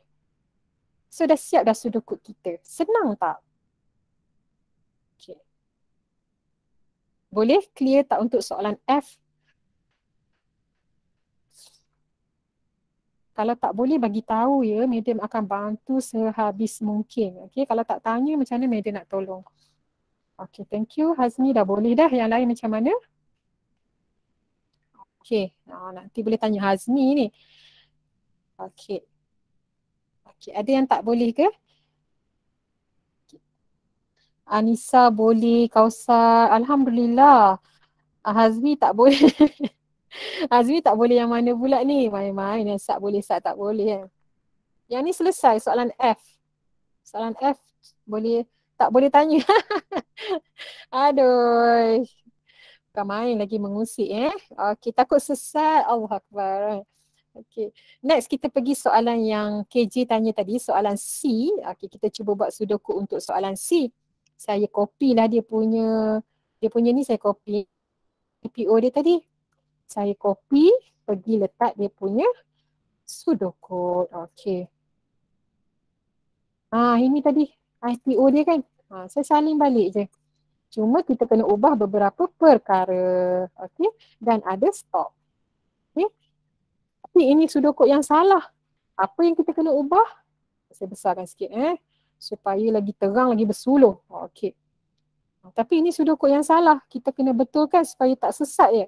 So dah siap dah pseudocode kita. Senang tak? Okay. Boleh clear tak untuk soalan F kalau tak boleh bagi tahu ya, medium akan bantu sehabis mungkin. Okey, kalau tak tanya macam mana medium nak tolong. Okey, thank you. Hazmi dah boleh dah. Yang lain macam mana? Okey, oh, nanti boleh tanya Hazmi ni. Okey. Okey, ada yang tak boleh ke? Anissa boleh, Kausar. Alhamdulillah. Hazmi tak boleh. Azmi tak boleh yang mana pula ni? Main-main yang sat boleh, sat tak boleh kan. Yang ni selesai soalan F. Soalan F boleh tak boleh tanya. Aduh. Bukan main lagi mengusik eh. Okey, takut sesat. Allah Akbar. Okey. Next kita pergi soalan yang KJ tanya tadi, soalan C. Okey, kita cuba buat sudoku untuk soalan C. Saya copy lah dia punya dia punya ni saya copy PO dia tadi saya copy pergi letak dia punya pseudocode. Okey. Ah ini tadi IPO dia kan. Ha, saya salin balik je. Cuma kita kena ubah beberapa perkara. Okey. Dan ada stop. Okey. Tapi ini pseudocode yang salah. Apa yang kita kena ubah? Saya besarkan sikit eh. Supaya lagi terang, lagi bersuluh. Okey. Tapi ini pseudocode yang salah. Kita kena betulkan supaya tak sesat ya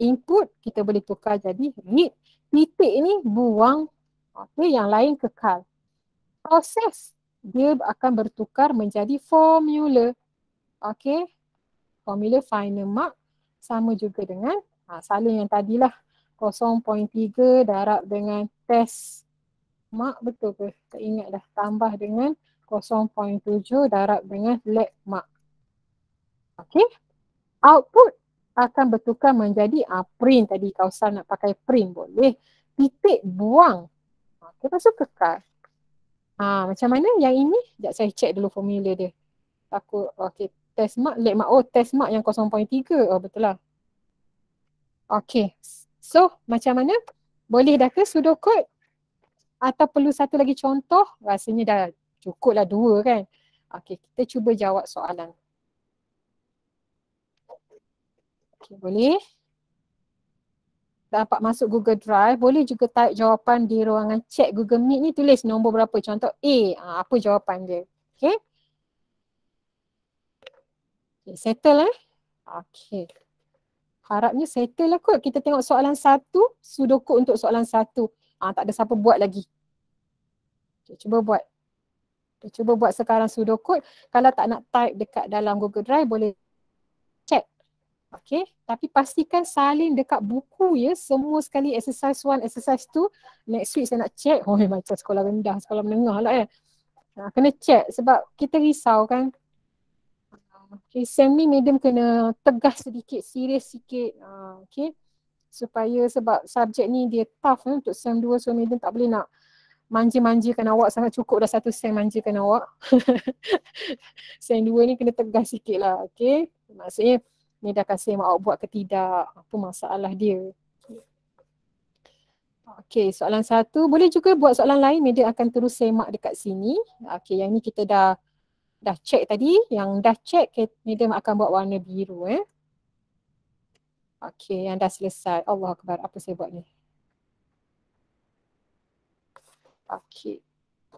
input kita boleh tukar jadi read. Titik ni buang. Okay, yang lain kekal. Proses dia akan bertukar menjadi formula. Okay. Formula final mark sama juga dengan ha, salin yang tadilah 0.3 darab dengan test mark betul ke? Tak ingat dah tambah dengan 0.7 darab dengan lab mark. Okay. Output akan bertukar menjadi uh, print tadi kawasan nak pakai print boleh titik buang okay, lepas tu kekal ha, macam mana? Yang ini? Sekejap saya check dulu formula dia. Takut okay test mark let mark. Oh test mark yang 0.3 oh betul lah. Okay so macam mana? Boleh dah ke pseudocode atau perlu satu lagi contoh? Rasanya dah cukup lah dua kan? Okay kita cuba jawab soalan. Okay, boleh. Dapat masuk Google Drive, boleh juga type jawapan di ruangan chat Google Meet ni tulis nombor berapa. Contoh A, ha, apa jawapan dia. Okay. okay settle eh. Okay. Harapnya settle lah kot. Kita tengok soalan satu, sudoku untuk soalan satu. Ah, tak ada siapa buat lagi. Okay, cuba buat. Okay, cuba buat sekarang sudoku. Kalau tak nak type dekat dalam Google Drive, boleh Okay, tapi pastikan salin dekat buku ya semua sekali exercise one, exercise two. Next week saya nak check. Oh macam sekolah rendah, sekolah menengah lah ya. Ha, kena check sebab kita risau kan. Okay, semi medium kena tegas sedikit, serius sikit. Ha, okay, supaya sebab subjek ni dia tough eh, untuk sem 2 so medium tak boleh nak manja-manjakan awak sangat cukup dah satu sem manjakan awak. sem 2 ni kena tegas sikit lah. Okay, maksudnya ni dah kasih mak awak buat ke tidak, apa masalah dia. Okey, soalan satu. Boleh juga buat soalan lain, media akan terus semak dekat sini. Okey, yang ni kita dah dah check tadi. Yang dah check, media akan buat warna biru. Eh. Okey, yang dah selesai. Allah Akbar, apa saya buat ni? Okey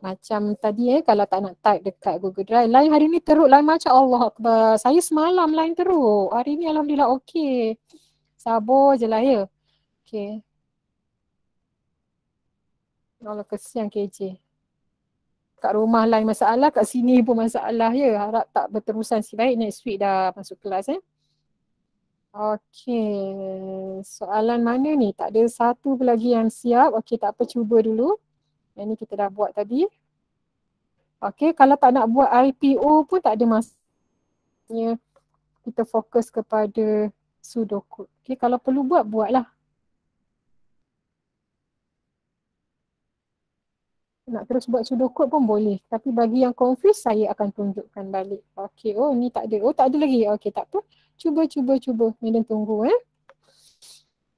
macam tadi eh kalau tak nak type dekat Google Drive line hari ni teruk line macam Allah Akbar saya semalam line teruk. Hari ni Alhamdulillah okey. Sabar je lah ya. Okey. Allah kesian KJ kat rumah line masalah kat sini pun masalah ya. Harap tak berterusan si baik next week dah masuk kelas eh. Okey, soalan mana ni? Tak ada satu lagi yang siap. Okey, tak apa cuba dulu. Yang ni kita dah buat tadi. Okay, kalau tak nak buat IPO pun tak ada masalah. Kita fokus kepada sudoku. Okay, kalau perlu buat, buatlah. Nak terus buat sudoku pun boleh. Tapi bagi yang confuse, saya akan tunjukkan balik. Okay, oh ni tak ada. Oh tak ada lagi. Okay, tak apa. Cuba, cuba, cuba. Minum tunggu eh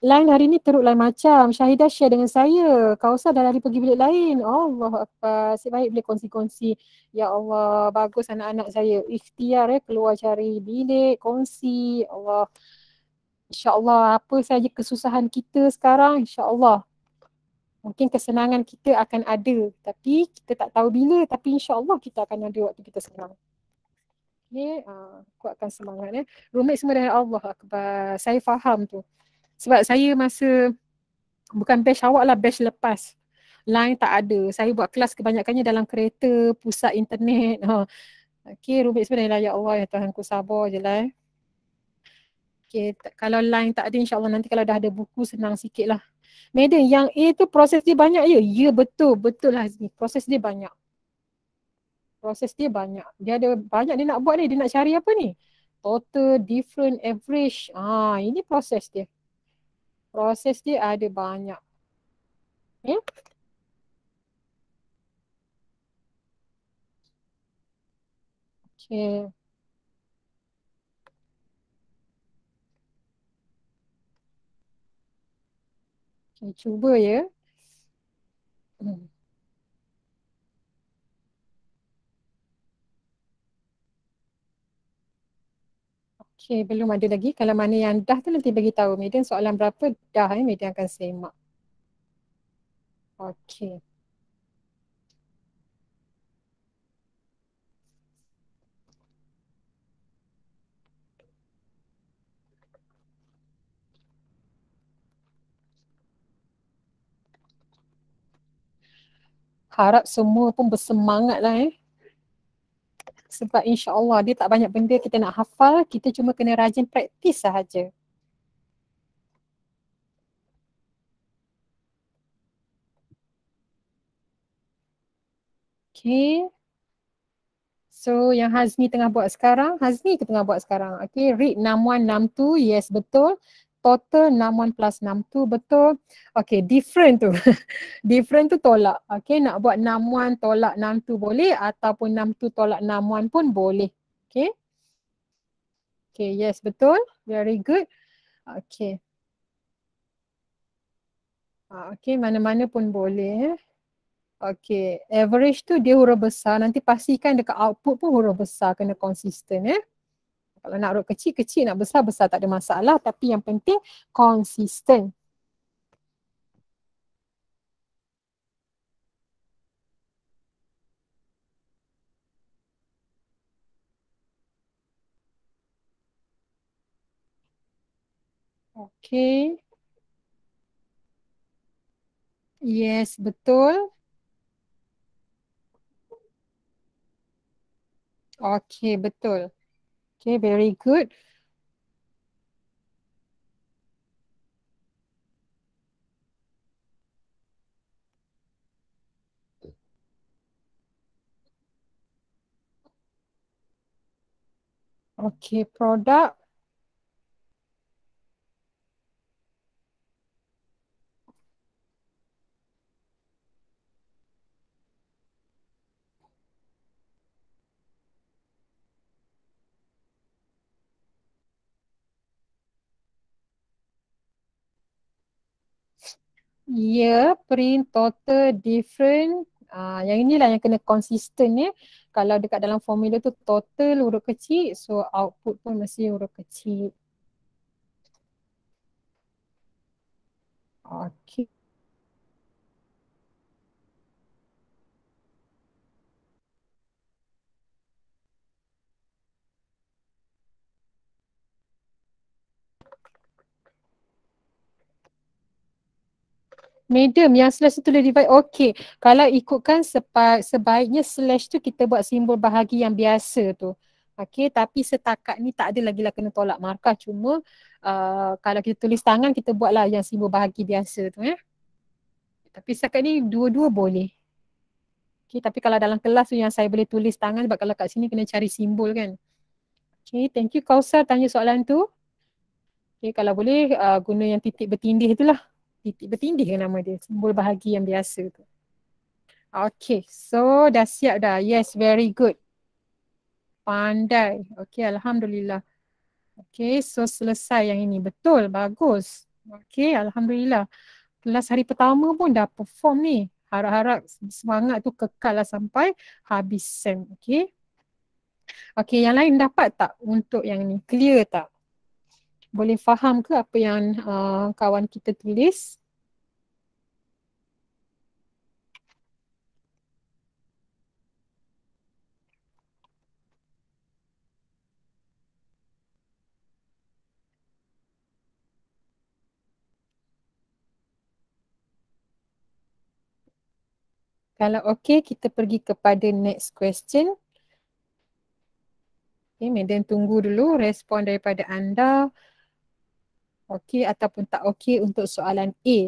line hari ni teruk lain macam. Syahidah share dengan saya. Kausa dah lari pergi bilik lain. Allah apa. Asyik baik boleh kongsi-kongsi. Ya Allah, bagus anak-anak saya. Ikhtiar eh, keluar cari bilik, kongsi. Allah. InsyaAllah apa saja kesusahan kita sekarang, insyaAllah. Mungkin kesenangan kita akan ada. Tapi kita tak tahu bila. Tapi insyaAllah kita akan ada waktu kita senang. Okay, uh, kuatkan semangat. Eh. Rumit semua dari Allah Akbar. Saya faham tu. Sebab saya masa bukan batch awak lah, batch lepas. Line tak ada. Saya buat kelas kebanyakannya dalam kereta, pusat internet. Ha. Okay, rumit sebenarnya lah. Ya Allah, ya Tuhan ku sabar je lah. Eh. Okay, kalau line tak ada insyaAllah nanti kalau dah ada buku senang sikit lah. Madam, yang A tu proses dia banyak ya? Ya betul, betul lah. Proses dia banyak. Proses dia banyak. Dia ada banyak dia nak buat ni. Dia nak cari apa ni? Total, different, average. Ah, ini proses dia proses dia ada banyak. Ya? Okay. Okay, cuba ya. Hmm. Okay, belum ada lagi. Kalau mana yang dah tu nanti bagi tahu. Median soalan berapa dah eh, Median akan semak. Okay. Harap semua pun bersemangat lah eh sebab insya Allah dia tak banyak benda kita nak hafal, kita cuma kena rajin praktis sahaja. Okay. So yang Hazmi tengah buat sekarang, Hazmi ke tengah buat sekarang. Okay, read 6162, yes betul total 61 plus 62 betul. Okay, different tu. different tu tolak. Okay, nak buat 61 tolak 62 boleh ataupun 62 tolak 61 pun boleh. Okay. Okay, yes betul. Very good. Okay. Ah, okay, mana-mana pun boleh. Eh. Okay, average tu dia huruf besar. Nanti pastikan dekat output pun huruf besar kena konsisten. Eh kalau nak urut kecil kecil nak besar besar tak ada masalah tapi yang penting konsisten Okay. Yes, betul. Okay, betul. Okay, very good. Okay, produk. Ya, print total different. Ah, yang inilah yang kena konsisten ya. Kalau dekat dalam formula tu total huruf kecil, so output pun mesti huruf kecil. Okay. Medium yang slash tu tulis divide. Okay. Kalau ikutkan sepa, sebaiknya slash tu kita buat simbol bahagi yang biasa tu. Okay. Tapi setakat ni tak ada lagi lah kena tolak markah. Cuma uh, kalau kita tulis tangan kita buatlah yang simbol bahagi biasa tu. Eh. Tapi setakat ni dua-dua boleh. Okay. Tapi kalau dalam kelas tu yang saya boleh tulis tangan sebab kalau kat sini kena cari simbol kan. Okay. Thank you Kausar tanya soalan tu. Okay. Kalau boleh uh, guna yang titik bertindih tu lah titik bertindih kan nama dia. Simbol bahagi yang biasa tu. Okay, so dah siap dah. Yes, very good. Pandai. Okay, Alhamdulillah. Okay, so selesai yang ini. Betul, bagus. Okay, Alhamdulillah. Kelas hari pertama pun dah perform ni. Harap-harap semangat tu kekal lah sampai habis SEM. Okay. Okay, yang lain dapat tak untuk yang ni? Clear tak? Boleh faham ke apa yang uh, kawan kita tulis? Kalau okey, kita pergi kepada next question. Okay, Medan tunggu dulu respon daripada anda okey ataupun tak okey untuk soalan A.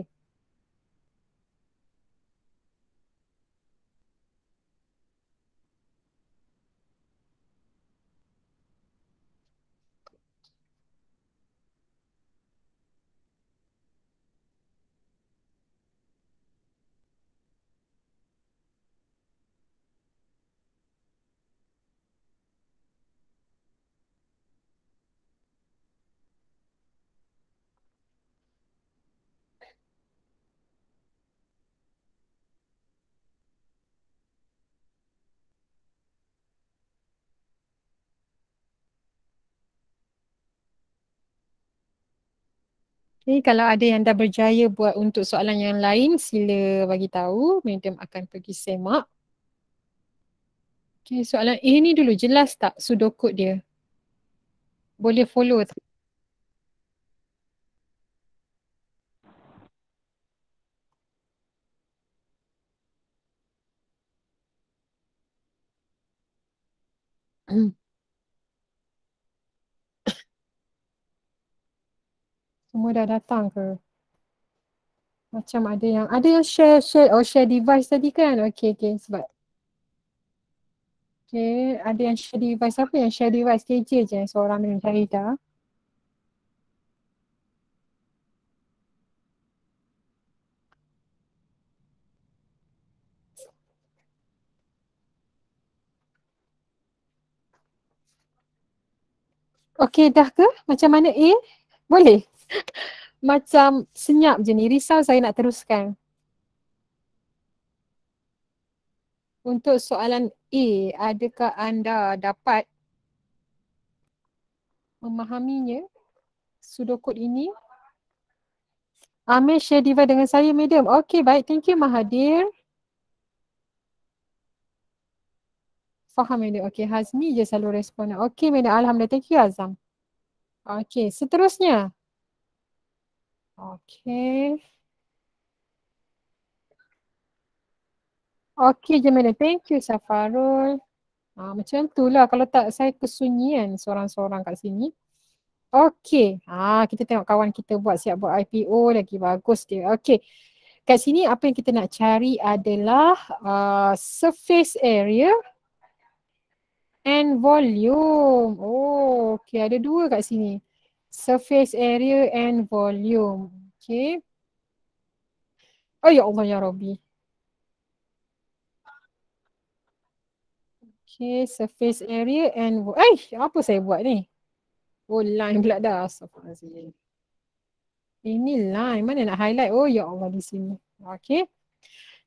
Okay, kalau ada yang dah berjaya buat untuk soalan yang lain, sila bagi tahu. Medium akan pergi semak. Okay, soalan A ni dulu jelas tak sudokod dia? Boleh follow tak? Semua dah datang ke? Macam ada yang ada yang share share oh share device tadi kan? Okay okay sebab Okay, ada yang share device apa yang share device KJ je seorang dengan Syahida. Okay dah ke? Macam mana A? Boleh? Macam senyap je ni. Risau saya nak teruskan. Untuk soalan A, adakah anda dapat memahaminya sudokod ini? Amir share device dengan saya, madam. Okay, baik. Thank you, Mahathir. Faham, madam. Okay, Hazmi je selalu respon. Okay, madam. Alhamdulillah. Thank you, Azam. Okay, seterusnya. Okay. Okay je mana. Thank you Safarul. Ha, macam tu lah kalau tak saya kesunyian seorang-seorang kat sini. Okay. Ha, kita tengok kawan kita buat siap buat IPO lagi bagus dia. Okay. Kat sini apa yang kita nak cari adalah uh, surface area and volume. Oh, okay. Ada dua kat sini. Surface area and volume. Okay. Oh ya Allah ya Rabbi. Okay, surface area and eh apa saya buat ni? Oh line pula dah. Astagfirullahaladzim. Ini line. Mana nak highlight? Oh ya Allah di sini. Okay.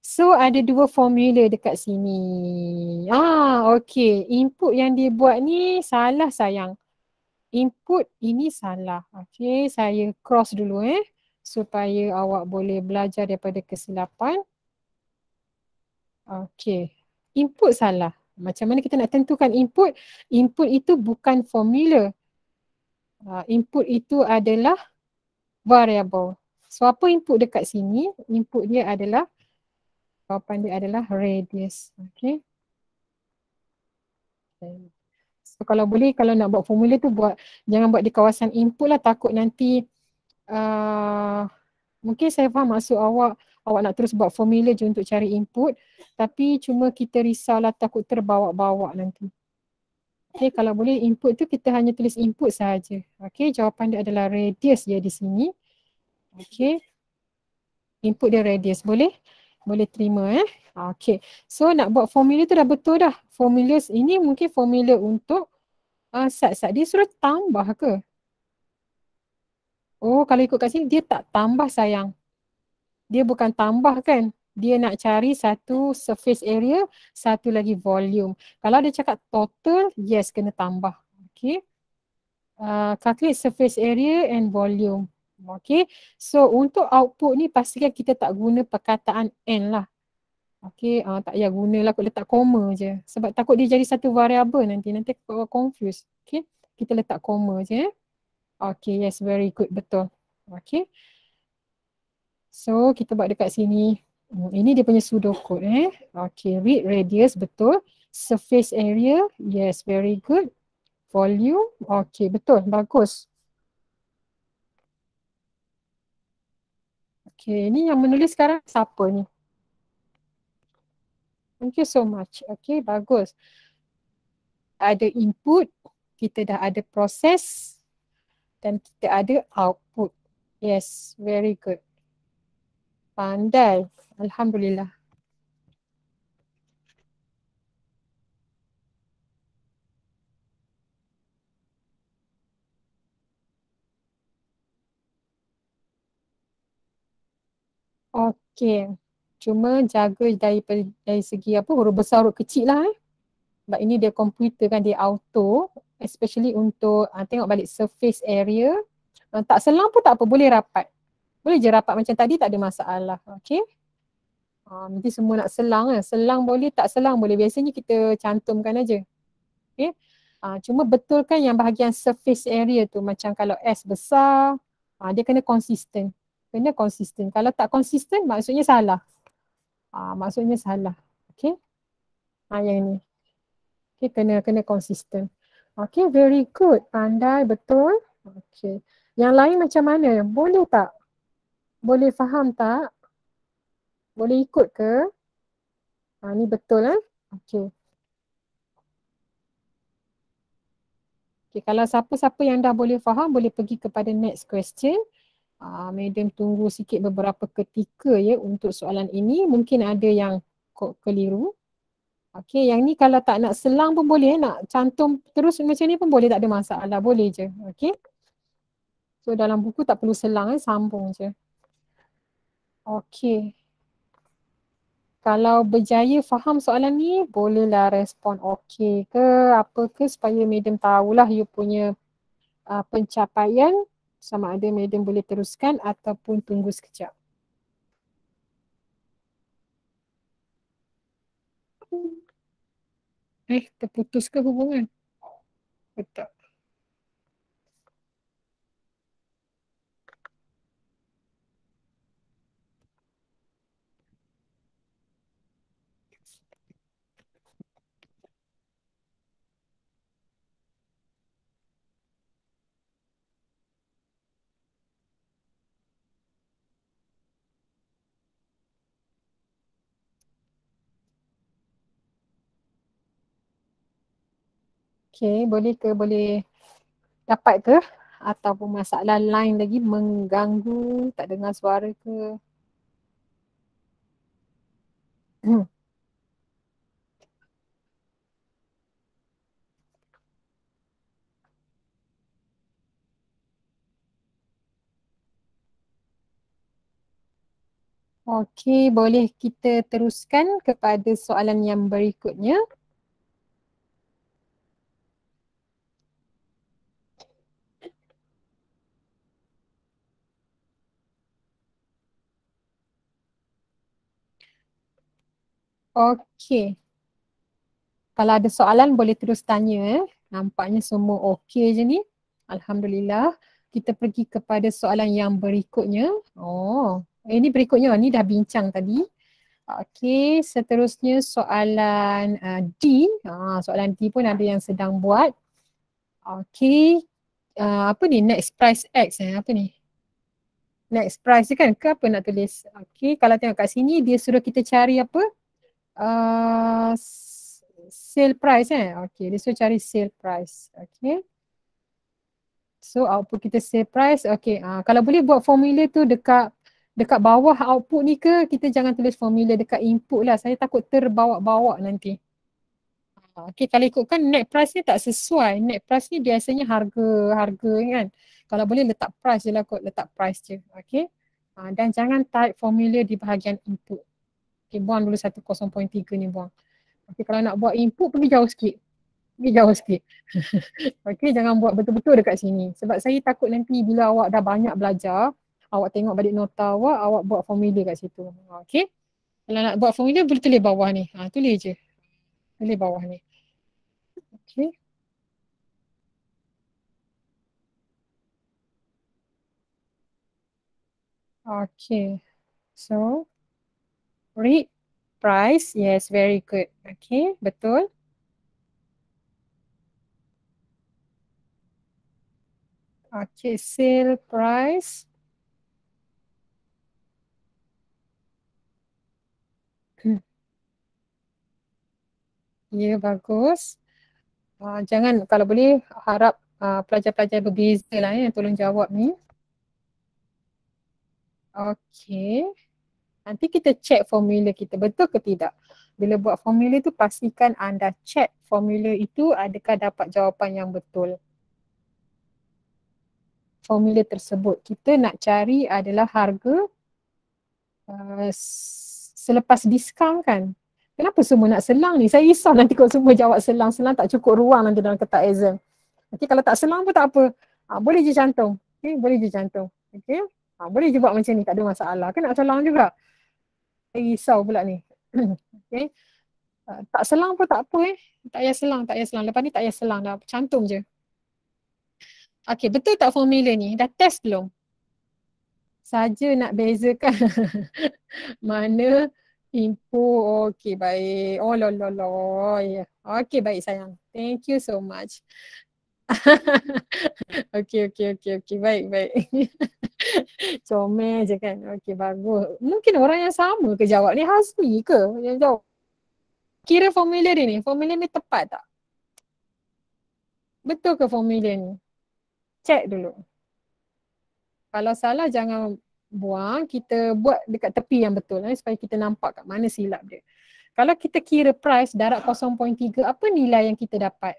So ada dua formula dekat sini. Ah okay. Input yang dia buat ni salah sayang. Input ini salah. Okay. Saya cross dulu eh. Supaya awak boleh belajar daripada kesilapan. Okay. Input salah. Macam mana kita nak tentukan input? Input itu bukan formula. Uh, input itu adalah variable. So apa input dekat sini? Input dia adalah jawapan dia adalah radius. Okay. So kalau boleh kalau nak buat formula tu buat jangan buat di kawasan input lah takut nanti uh, mungkin saya faham maksud awak awak nak terus buat formula je untuk cari input tapi cuma kita risaulah takut terbawa-bawa nanti. Okay, kalau boleh input tu kita hanya tulis input saja. Okay, jawapan dia adalah radius dia di sini. Okay, input dia radius. Boleh? Boleh terima eh. Okay, so nak buat formula tu dah betul dah. Formula ini mungkin formula untuk uh, sat-sat. Dia suruh tambah ke? Oh, kalau ikut kat sini dia tak tambah sayang. Dia bukan tambah kan? Dia nak cari satu surface area satu lagi volume. Kalau dia cakap total yes kena tambah. Okay uh, calculate surface area and volume. Okay so untuk output ni pastikan kita tak guna perkataan n lah Okay, uh, tak payah guna lah, letak koma je. Sebab takut dia jadi satu variable nanti, nanti kau confuse. Okay, kita letak koma je. Eh? Okay, yes, very good, betul. Okay, So kita buat dekat sini. Hmm, ini dia punya pseudocode eh. Okay, read radius betul. Surface area, yes, very good. Volume, okay, betul, bagus. Okay, ini yang menulis sekarang siapa ni? Thank you so much. Okay, bagus. Ada input, kita dah ada proses dan kita ada output. Yes, very good. Pandai. Alhamdulillah. Okey. Cuma jaga dari dari segi apa huruf besar huruf kecil lah eh. Sebab ini dia komputer kan dia auto especially untuk uh, tengok balik surface area. Uh, tak selang pun tak apa boleh rapat. Boleh je rapat macam tadi tak ada masalah. Okay. Ha, nanti semua nak selang kan. Selang boleh, tak selang boleh. Biasanya kita cantumkan aja. Okay. Ha, cuma betulkan yang bahagian surface area tu. Macam kalau S besar, ha, dia kena konsisten. Kena konsisten. Kalau tak konsisten maksudnya salah. Ha, maksudnya salah. Okay. Ha, yang ni. Okay, kena kena konsisten. Okay, very good. Pandai, betul. Okay. Yang lain macam mana? Boleh tak? Boleh faham tak? Boleh ikut ke? Ha, ni betul eh? Okey. Okey, kalau siapa-siapa yang dah boleh faham, boleh pergi kepada next question. Uh, Madam tunggu sikit beberapa ketika ya untuk soalan ini. Mungkin ada yang keliru. Okey, yang ni kalau tak nak selang pun boleh. Nak cantum terus macam ni pun boleh, tak ada masalah. Boleh je. Okey. So dalam buku tak perlu selang eh, sambung je. Okey. Kalau berjaya faham soalan ni, bolehlah respon okey ke apa ke supaya madam tahulah you punya uh, pencapaian sama ada madam boleh teruskan ataupun tunggu sekejap. Eh, terputus ke hubungan? Betul. Okey, boleh ke boleh dapat ke ataupun masalah lain lagi mengganggu tak dengar suara ke? Hmm. Okey, boleh kita teruskan kepada soalan yang berikutnya. Okey. Kalau ada soalan boleh terus tanya eh. Nampaknya semua okey je ni. Alhamdulillah. Kita pergi kepada soalan yang berikutnya. Oh, ini berikutnya. Ni dah bincang tadi. Okey, seterusnya soalan uh, D. Ha, soalan D pun ada yang sedang buat. Okey. Uh, apa ni? Next price X eh? Apa ni? Next price je kan? Ke apa nak tulis? Okey, kalau tengok kat sini dia suruh kita cari apa? Uh, sale price eh. Okay, dia suruh cari sale price. Okay. So output kita sale price. Okay, uh, kalau boleh buat formula tu dekat dekat bawah output ni ke kita jangan tulis formula dekat input lah. Saya takut terbawa-bawa nanti. Okay, kalau ikutkan net price ni tak sesuai. Net price ni biasanya harga harga kan. Kalau boleh letak price je lah kot. Letak price je. Okay. Uh, dan jangan type formula di bahagian input. Okay, buang dulu 10.3 ni buang. Okay, kalau nak buat input pergi jauh sikit. Pergi jauh sikit. okay, jangan buat betul-betul dekat sini. Sebab saya takut nanti bila awak dah banyak belajar, awak tengok balik nota awak, awak buat formula kat situ. Okay. Kalau nak buat formula boleh tulis bawah ni. Ha, tulis je. Tulis bawah ni. Okay. Okay. So, read price. Yes, very good. Okay, betul. Okay, sale price. Ya, bagus. Uh, jangan kalau boleh harap uh, pelajar-pelajar berbeza lah ya, tolong jawab ni. Okay. Nanti kita check formula kita betul ke tidak. Bila buat formula tu pastikan anda check formula itu adakah dapat jawapan yang betul. Formula tersebut kita nak cari adalah harga uh, selepas diskaun kan. Kenapa semua nak selang ni? Saya risau nanti kalau semua jawab selang, selang tak cukup ruang nanti dalam ketak exam. Nanti kalau tak selang pun tak apa. Ha, boleh je cantum. Okay, boleh je cantum. Okay. Ha, boleh je buat macam ni, tak ada masalah. Kan nak selang juga risau pula ni. okay. Uh, tak selang pun tak apa eh. Tak payah selang, tak payah selang. Lepas ni tak payah selang dah. Cantum je. Okay, betul tak formula ni? Dah test belum? Saja nak bezakan mana info. Okay, baik. Oh, lo, lo, lo. Yeah. Okay, baik sayang. Thank you so much. okay, okay, okay, okay. Baik, baik. Comel je kan. Okey bagus. Mungkin orang yang sama ke jawab ni Hasmi ke yang jawab. Kira formula dia ni, formula ni tepat tak? Betul ke formula ni? Check dulu. Kalau salah jangan buang, kita buat dekat tepi yang betul eh, supaya kita nampak kat mana silap dia. Kalau kita kira price darat 0.3, apa nilai yang kita dapat?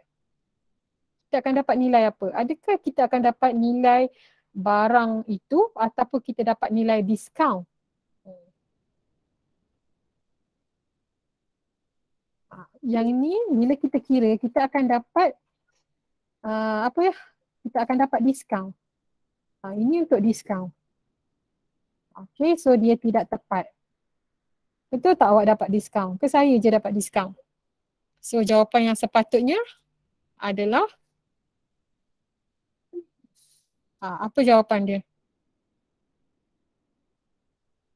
Kita akan dapat nilai apa? Adakah kita akan dapat nilai barang itu ataupun kita dapat nilai diskaun. Ah, yang ini bila kita kira kita akan dapat uh, apa ya? Kita akan dapat diskaun. Uh, ini untuk diskaun. Okay, so dia tidak tepat. Betul tak awak dapat diskaun? Ke saya je dapat diskaun? So jawapan yang sepatutnya adalah Ha, apa jawapan dia?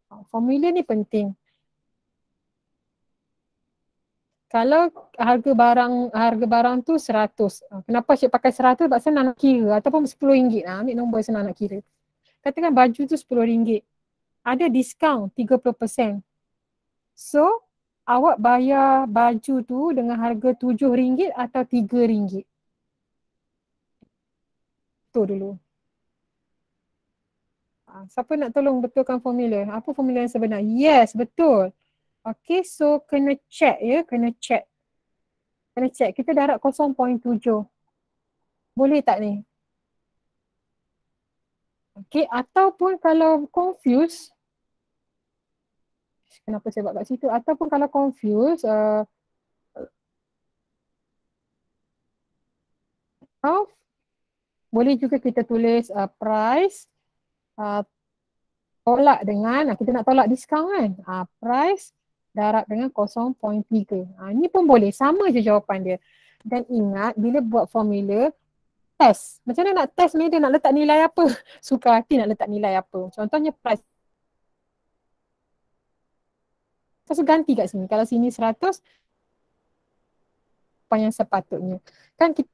Ha, formula ni penting. Kalau harga barang harga barang tu seratus. Ha, kenapa saya pakai seratus? Sebab saya nak kira ataupun sepuluh ringgit. Ha, ambil nombor saya nak kira. Katakan baju tu sepuluh ringgit. Ada diskaun tiga puluh persen. So, awak bayar baju tu dengan harga tujuh ringgit atau tiga ringgit. betul dulu. Ha, siapa nak tolong betulkan formula? Apa formula yang sebenar? Yes, betul. Okay, so kena check ya, kena check. Kena check. Kita darab 0.7. Boleh tak ni? Okay, ataupun kalau confuse, kenapa saya buat kat situ? Ataupun kalau confuse, uh, boleh juga kita tulis uh, price uh, tolak dengan, uh, kita nak tolak diskaun kan, uh, price darab dengan 0.3. Uh, ini pun boleh, sama je jawapan dia. Dan ingat bila buat formula, test. Macam mana nak test ni dia nak letak nilai apa? Suka hati nak letak nilai apa. Contohnya price. Kita ganti kat sini. Kalau sini 100, apa yang sepatutnya. Kan kita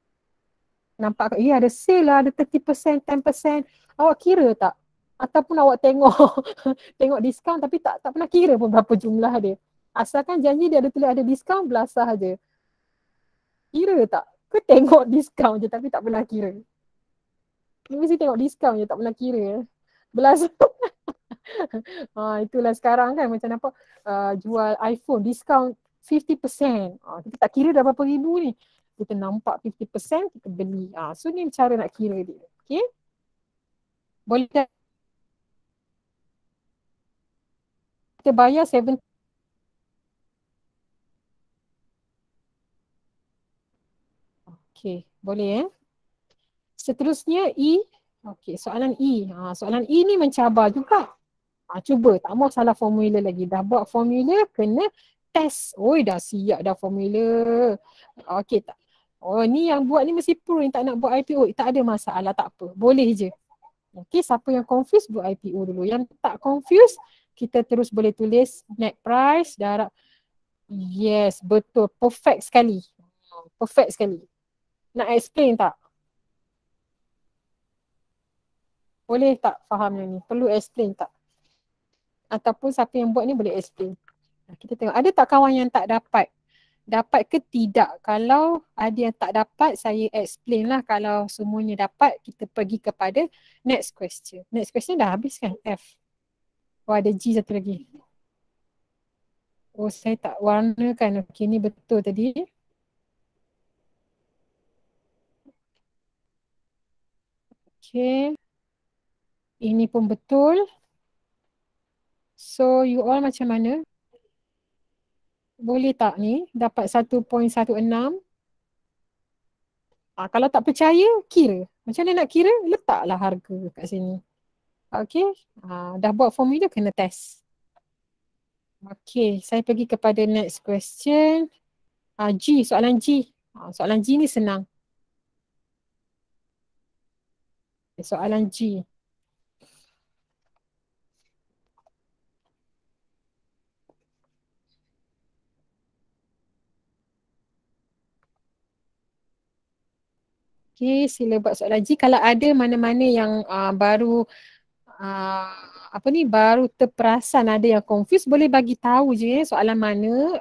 nampak ya ada sale lah, ada 30%, 10%. Awak kira tak? Ataupun awak tengok tengok diskaun tapi tak tak pernah kira pun berapa jumlah dia. Asalkan janji dia ada tulis ada diskaun belasah aja. Kira tak? Ke tengok diskaun je tapi tak pernah kira. Mesti tengok diskaun je tak pernah kira. Belasah. ha, itulah sekarang kan macam apa uh, jual iPhone diskaun 50%. Ha, kita tak kira dah berapa ribu ni kita nampak 50% kita beli. Ah, so ni cara nak kira dia. Okay. Boleh tak? Kita bayar 7 Okay, boleh eh. Seterusnya E. Okay, soalan E. Ha, soalan E ni mencabar juga. Ha, cuba, tak mau salah formula lagi. Dah buat formula, kena test. Oi, dah siap dah formula. Okay, tak. Oh ni yang buat ni mesti pro yang tak nak buat IPO. Tak ada masalah, tak apa. Boleh je. Okay, siapa yang confuse buat IPO dulu. Yang tak confuse, kita terus boleh tulis net price, darab. Yes, betul. Perfect sekali. Perfect sekali. Nak explain tak? Boleh tak faham yang ni? Perlu explain tak? Ataupun siapa yang buat ni boleh explain. Kita tengok. Ada tak kawan yang tak dapat dapat ke tidak. Kalau ada yang tak dapat, saya explain lah. Kalau semuanya dapat, kita pergi kepada next question. Next question dah habis kan? F. Oh ada G satu lagi. Oh saya tak warna kan. Okay ni betul tadi. Okay. Ini pun betul. So you all macam mana? boleh tak ni dapat 1.16 ah, kalau tak percaya kira macam mana nak kira letaklah harga kat sini okey ah, dah buat formula kena test. Okey saya pergi kepada next question. Ah, G soalan G. Ah, soalan G ni senang. Soalan G. Okay, sila buat soalan G. Kalau ada mana-mana yang uh, baru uh, apa ni baru terperasan ada yang confuse boleh bagi tahu je eh, soalan mana.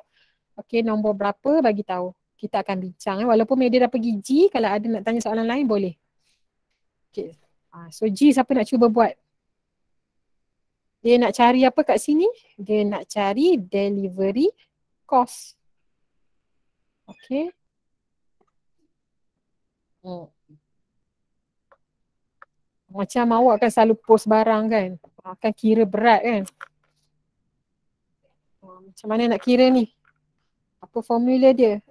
Okay, nombor berapa bagi tahu. Kita akan bincang. Eh. Walaupun media dah pergi G, kalau ada nak tanya soalan lain boleh. Okay. Uh, so G siapa nak cuba buat? Dia nak cari apa kat sini? Dia nak cari delivery cost. Okay. Hmm. Macam awak kan selalu post barang kan. Akan kira berat kan. Macam mana nak kira ni? Apa formula dia?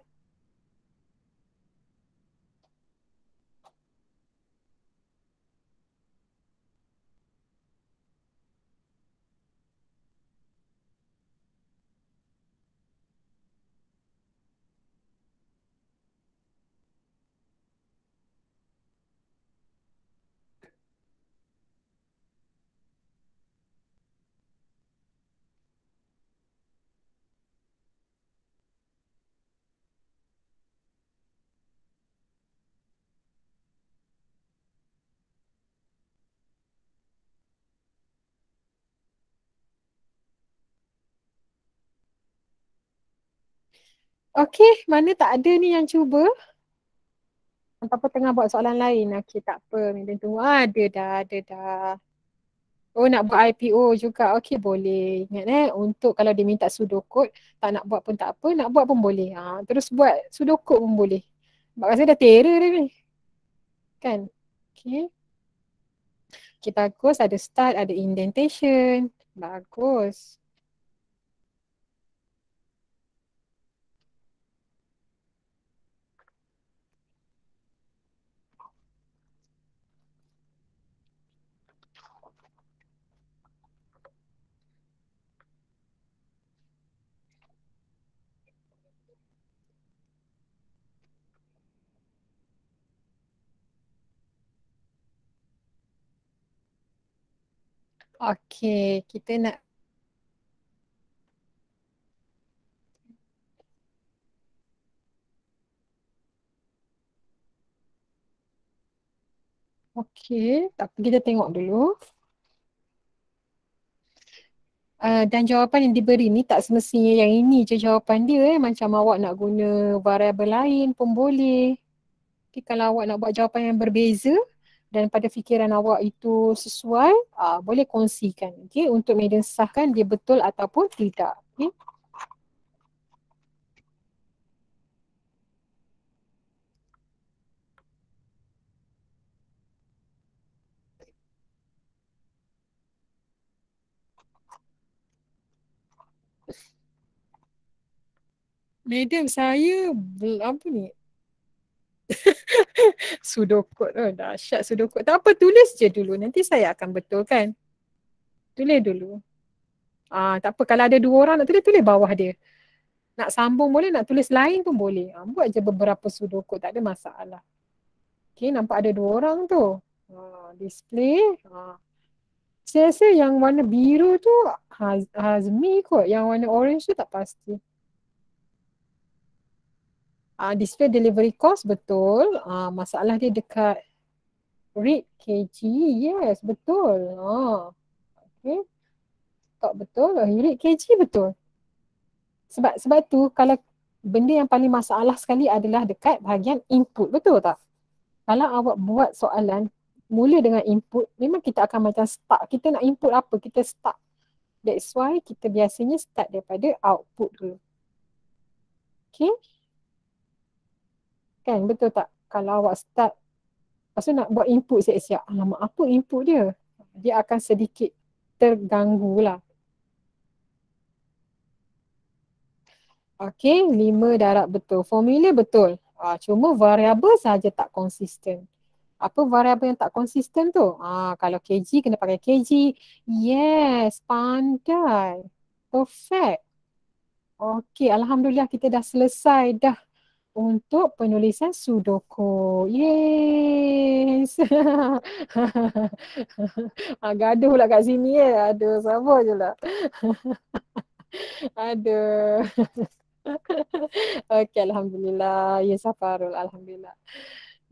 Okey, mana tak ada ni yang cuba? Apa-apa tengah buat soalan lain. Okey tak apa. Medan tunggu. Ah, ada dah, ada dah. Oh nak buat IPO juga. Okey boleh. Ingat eh untuk kalau dia minta sudokod tak nak buat pun tak apa. Nak buat pun boleh. Ha, terus buat sudokod pun boleh. Sebab rasa dah terror dia ni. Kan? Okey. Okey bagus. Ada start, ada indentation. Bagus. Okey, kita nak Okey, tak apa kita tengok dulu. Uh, dan jawapan yang diberi ni tak semestinya yang ini je jawapan dia eh. Macam awak nak guna variabel lain pun boleh. Okay, kalau awak nak buat jawapan yang berbeza, dan pada fikiran awak itu sesuai, uh, boleh kongsikan okay, untuk media sahkan dia betul ataupun tidak. Okay. Madam saya apa ni sudokod oh, dahsyat sudokod. Tak apa tulis je dulu nanti saya akan betulkan. Tulis dulu. Ah tak apa kalau ada dua orang nak tulis tulis bawah dia. Nak sambung boleh nak tulis lain pun boleh. Ah, buat je beberapa sudokod tak ada masalah. Okay nampak ada dua orang tu. Ah, display. Ah. Saya rasa yang warna biru tu Haz Hazmi kot. Yang warna orange tu tak pasti uh, display delivery cost betul. Uh, masalah dia dekat rate kg. Yes, betul. Uh, okay. Tak betul. Rate kg betul. Sebab sebab tu kalau benda yang paling masalah sekali adalah dekat bahagian input. Betul tak? Kalau awak buat soalan mula dengan input, memang kita akan macam start. Kita nak input apa? Kita start. That's why kita biasanya start daripada output dulu. Okay. Kan betul tak? Kalau awak start Lepas tu nak buat input siap-siap Alamak apa input dia? Dia akan sedikit terganggu lah Okay, lima darab betul. Formula betul. Ah, cuma variabel saja tak konsisten. Apa variabel yang tak konsisten tu? Ah, kalau kg kena pakai kg. Yes, pandai. Perfect. Okay, Alhamdulillah kita dah selesai dah untuk penulisan sudoku. Yes. ah, gaduh lah kat sini ya. Aduh, sama je lah. Aduh. Okey, Alhamdulillah. Ya, Safarul. Alhamdulillah.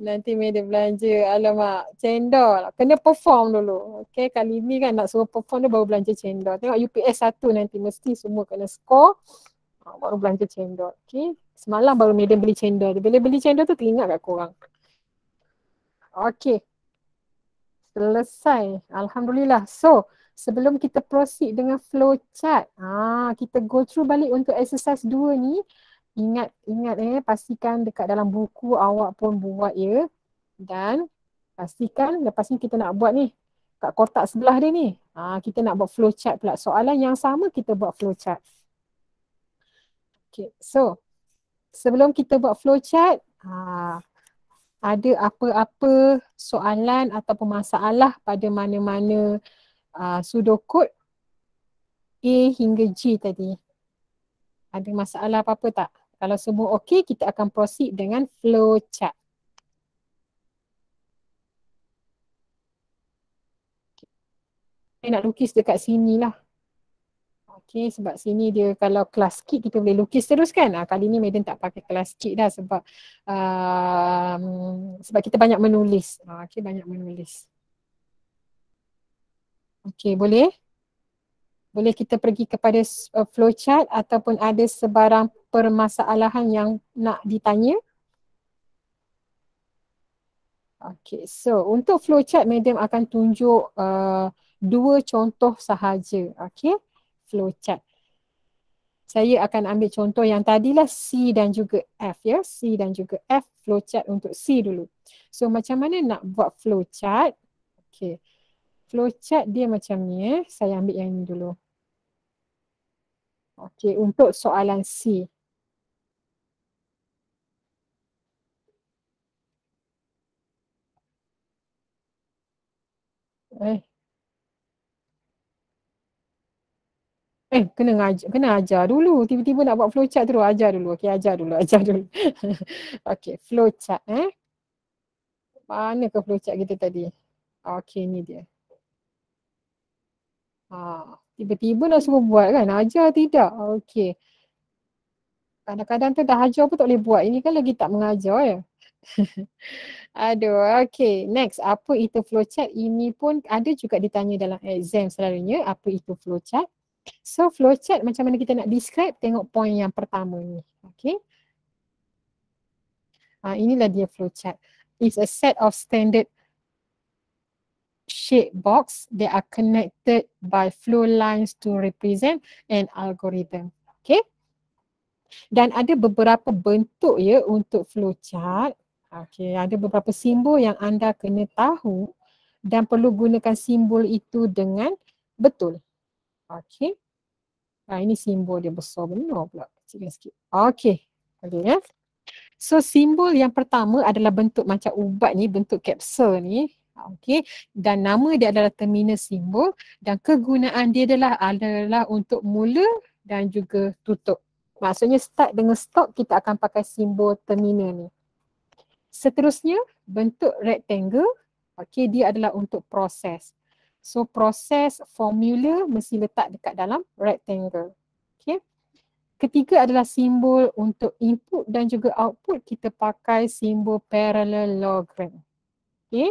Nanti media belanja. Alamak, cendol. Kena perform dulu. Okey, kali ni kan nak suruh perform dia baru belanja cendol. Tengok UPS 1 nanti mesti semua kena score. Ah, baru belanja cendol. Okey. Semalam baru Medan beli cendol. Bila beli cendol tu teringat kat korang. Okay. Selesai. Alhamdulillah. So, sebelum kita proceed dengan flow chart, ah, kita go through balik untuk exercise 2 ni. Ingat, ingat eh, pastikan dekat dalam buku awak pun buat ya. Dan pastikan lepas ni kita nak buat ni. Kat kotak sebelah dia ni. Ah, kita nak buat flow chart pula. Soalan yang sama kita buat flow chart. Okay, so sebelum kita buat flowchart, ha, ada apa-apa soalan atau masalah pada mana-mana uh, pseudocode A hingga G tadi. Ada masalah apa-apa tak? Kalau semua okey, kita akan proceed dengan flowchart. Saya nak lukis dekat sini lah. Okay, sebab sini dia kalau kelas kit kita boleh lukis terus kan. Ha, kali ni Maiden tak pakai kelas kit dah sebab um, sebab kita banyak menulis. Ha, okay, banyak menulis. Okay, boleh? Boleh kita pergi kepada uh, flowchart ataupun ada sebarang permasalahan yang nak ditanya? Okay, so untuk flowchart, madam akan tunjuk uh, dua contoh sahaja. Okay, flowchart. Saya akan ambil contoh yang tadilah C dan juga F ya. C dan juga F flowchart untuk C dulu. So macam mana nak buat flowchart? Okay, flowchart dia macam ni eh. Saya ambil yang ni dulu. Okay, untuk soalan C. Eh. Eh, kena ngajar, kena ajar dulu. Tiba-tiba nak buat flowchart terus ajar dulu. Okey, ajar dulu, ajar dulu. Okey, flowchart eh. Mana ke flowchart kita tadi? Okey, ni dia. Ha, tiba-tiba nak suruh buat kan? Ajar tidak? Okey. Kadang-kadang tu dah ajar pun tak boleh buat. Ini kan lagi tak mengajar ya. Aduh, okay. Next, apa itu flowchart? Ini pun ada juga ditanya dalam exam selalunya, apa itu flowchart. So, flowchart macam mana kita nak describe, tengok point yang pertama ni. Okay. Ha, inilah dia flowchart. It's a set of standard shape box that are connected by flow lines to represent an algorithm. Okay. Dan ada beberapa bentuk ya untuk flowchart. Okey, ada beberapa simbol yang anda kena tahu dan perlu gunakan simbol itu dengan betul. Okey. Nah, ini simbol dia besar benar pula. Kecil sikit. Okey. Okey ya. So simbol yang pertama adalah bentuk macam ubat ni, bentuk kapsul ni. Okey. Dan nama dia adalah terminal simbol dan kegunaan dia adalah adalah untuk mula dan juga tutup. Maksudnya start dengan stop kita akan pakai simbol terminal ni. Seterusnya bentuk rectangle, okay, dia adalah untuk proses. So proses formula mesti letak dekat dalam rectangle. Okay. Ketiga adalah simbol untuk input dan juga output kita pakai simbol parallelogram. Okay.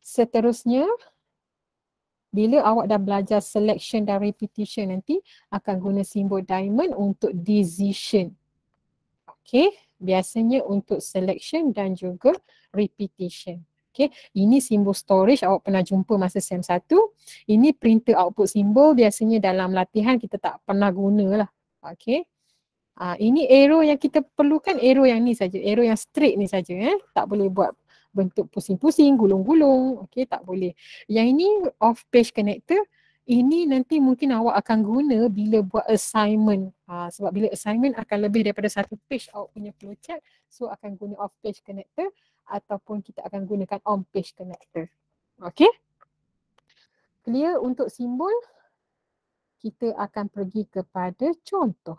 Seterusnya bila awak dah belajar selection dan repetition nanti akan guna simbol diamond untuk decision. Okay biasanya untuk selection dan juga repetition. Okay, ini simbol storage awak pernah jumpa masa SEM 1. Ini printer output simbol biasanya dalam latihan kita tak pernah guna lah. Okay. Uh, ini arrow yang kita perlukan arrow yang ni saja, arrow yang straight ni saja eh. Tak boleh buat bentuk pusing-pusing, gulung-gulung. Okay, tak boleh. Yang ini off page connector ini nanti mungkin awak akan guna bila buat assignment. Ha, sebab bila assignment akan lebih daripada satu page awak punya flowchart. So akan guna off page connector ataupun kita akan gunakan on page connector. Okay. Clear untuk simbol. Kita akan pergi kepada contoh.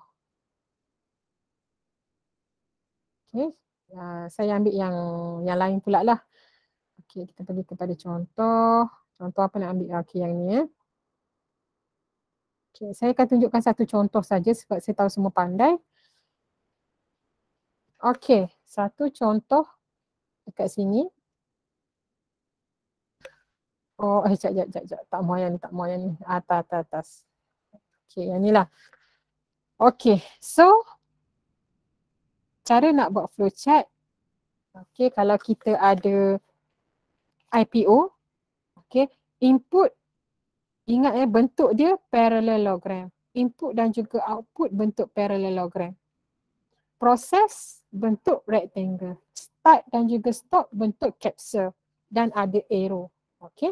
Okay. Uh, saya ambil yang yang lain pula lah. Okay, kita pergi kepada contoh. Contoh apa nak ambil? Okay, yang ni eh. Okay, saya akan tunjukkan satu contoh saja sebab saya tahu semua pandai. Okey, satu contoh dekat sini. Oh, eh, jap, jap, jap, jap. Tak mau yang ni, tak mau yang ni. Atas, atas, atas. Okey, yang ni lah. Okey, so cara nak buat flowchart. Okey, kalau kita ada IPO, okey, input Ingat ya bentuk dia parallelogram. Input dan juga output bentuk parallelogram. Proses bentuk rectangle. Start dan juga stop bentuk capsule dan ada arrow. Okay.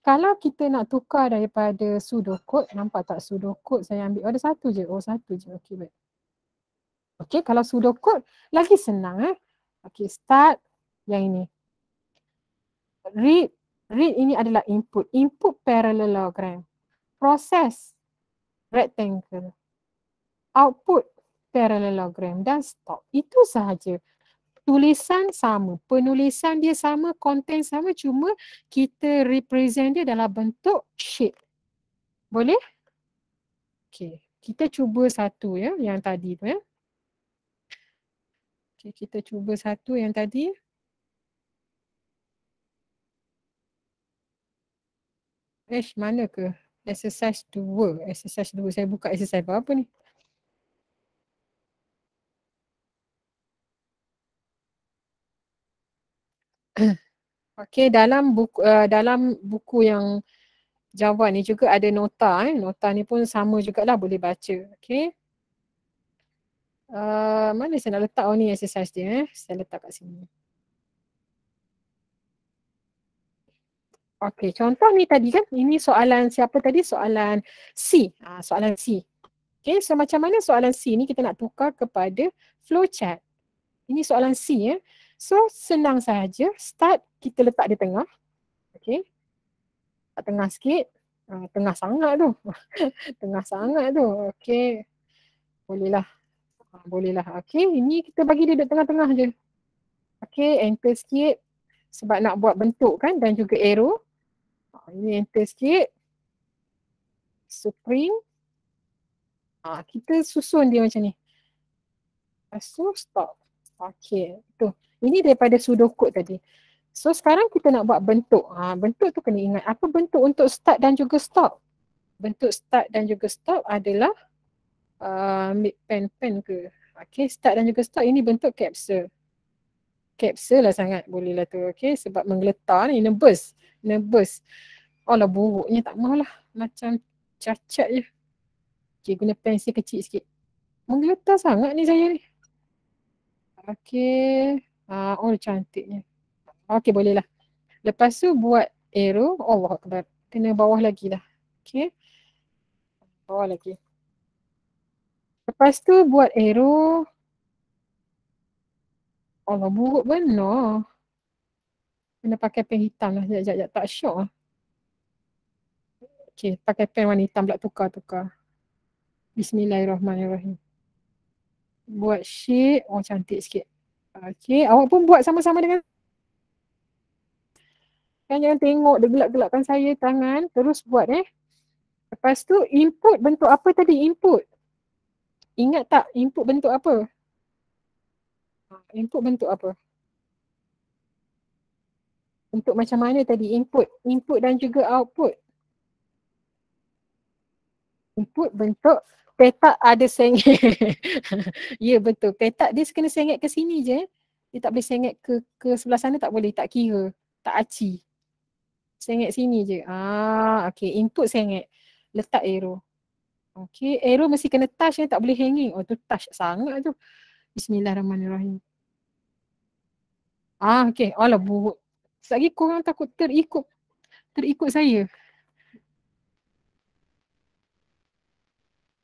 Kalau kita nak tukar daripada pseudocode, nampak tak pseudocode saya ambil? Oh, ada satu je. Oh satu je. Okay baik. Okay kalau pseudocode lagi senang eh. Okay start yang ini. Read read ini adalah input. Input parallelogram. Proses rectangle. Output parallelogram dan stop. Itu sahaja. Tulisan sama, penulisan dia sama, konten sama cuma kita represent dia dalam bentuk shape. Boleh? Okay. Kita cuba satu ya, yang tadi tu ya. Okay, kita cuba satu yang tadi. H mana ke? Exercise 2. Exercise 2. Saya buka exercise apa ni? Okey, dalam buku uh, dalam buku yang Java ni juga ada nota eh. Nota ni pun sama jugalah boleh baca. Okey. Uh, mana saya nak letak oh ni exercise dia eh. Saya letak kat sini. Okey, contoh ni tadi kan. Ini soalan siapa tadi? Soalan C. Ha, soalan C. Okey, so macam mana soalan C ni kita nak tukar kepada flowchart. Ini soalan C eh. So senang saja start kita letak di tengah. Okey. Kat tengah sikit. Uh, tengah sangat tu. tengah sangat tu. Okey. Bolehlah. Uh, bolehlah. Okey. Ini kita bagi dia duduk tengah-tengah je. Okey. Enter sikit. Sebab nak buat bentuk kan dan juga arrow. Uh, ini enter sikit. Spring. Uh, kita susun dia macam ni. Lepas tu stop. Okey. Tu. Ini daripada pseudocode tadi. So sekarang kita nak buat bentuk. Ha, bentuk tu kena ingat apa bentuk untuk start dan juga stop. Bentuk start dan juga stop adalah uh, ambil pen-pen ke. Okay, start dan juga stop ini bentuk capsule. Capsule lah sangat boleh lah tu. Okay, sebab menggeletar ni nervous. Nervous. Oh lah buruknya tak maulah. Macam cacat je. Okay, guna pensel kecil sikit. Menggeletar sangat ni saya ni. Okay. Uh, oh cantiknya. Okey boleh lah. Lepas tu buat arrow. Allah Akbar. Kena bawah lagi lah. Okey. Bawah lagi. Lepas tu buat arrow. Allah buruk benar. Kena pakai pen hitam lah. Sekejap, sekejap. Tak syok lah. Okey. Pakai pen warna hitam pula tukar-tukar. Bismillahirrahmanirrahim. Buat shape. Oh cantik sikit. Okey, awak pun buat sama-sama dengan Kan jangan tengok dia gelap-gelapkan saya tangan, terus buat eh. Lepas tu input bentuk apa tadi input? Ingat tak input bentuk apa? Input bentuk apa? Bentuk macam mana tadi input? Input dan juga output. Input bentuk petak ada sengit. ya betul. Petak dia kena sengit ke sini je. Dia tak boleh sengit ke ke sebelah sana tak boleh. Tak kira. Tak aci. Sengit sini je. Ah, okay. Input sengit. Letak arrow. Okay. Arrow mesti kena touch. Eh. Tak boleh hanging. Oh tu touch sangat tu. Bismillahirrahmanirrahim. Ah, okay. Alah buruk. Sekejap korang takut terikut. Terikut saya.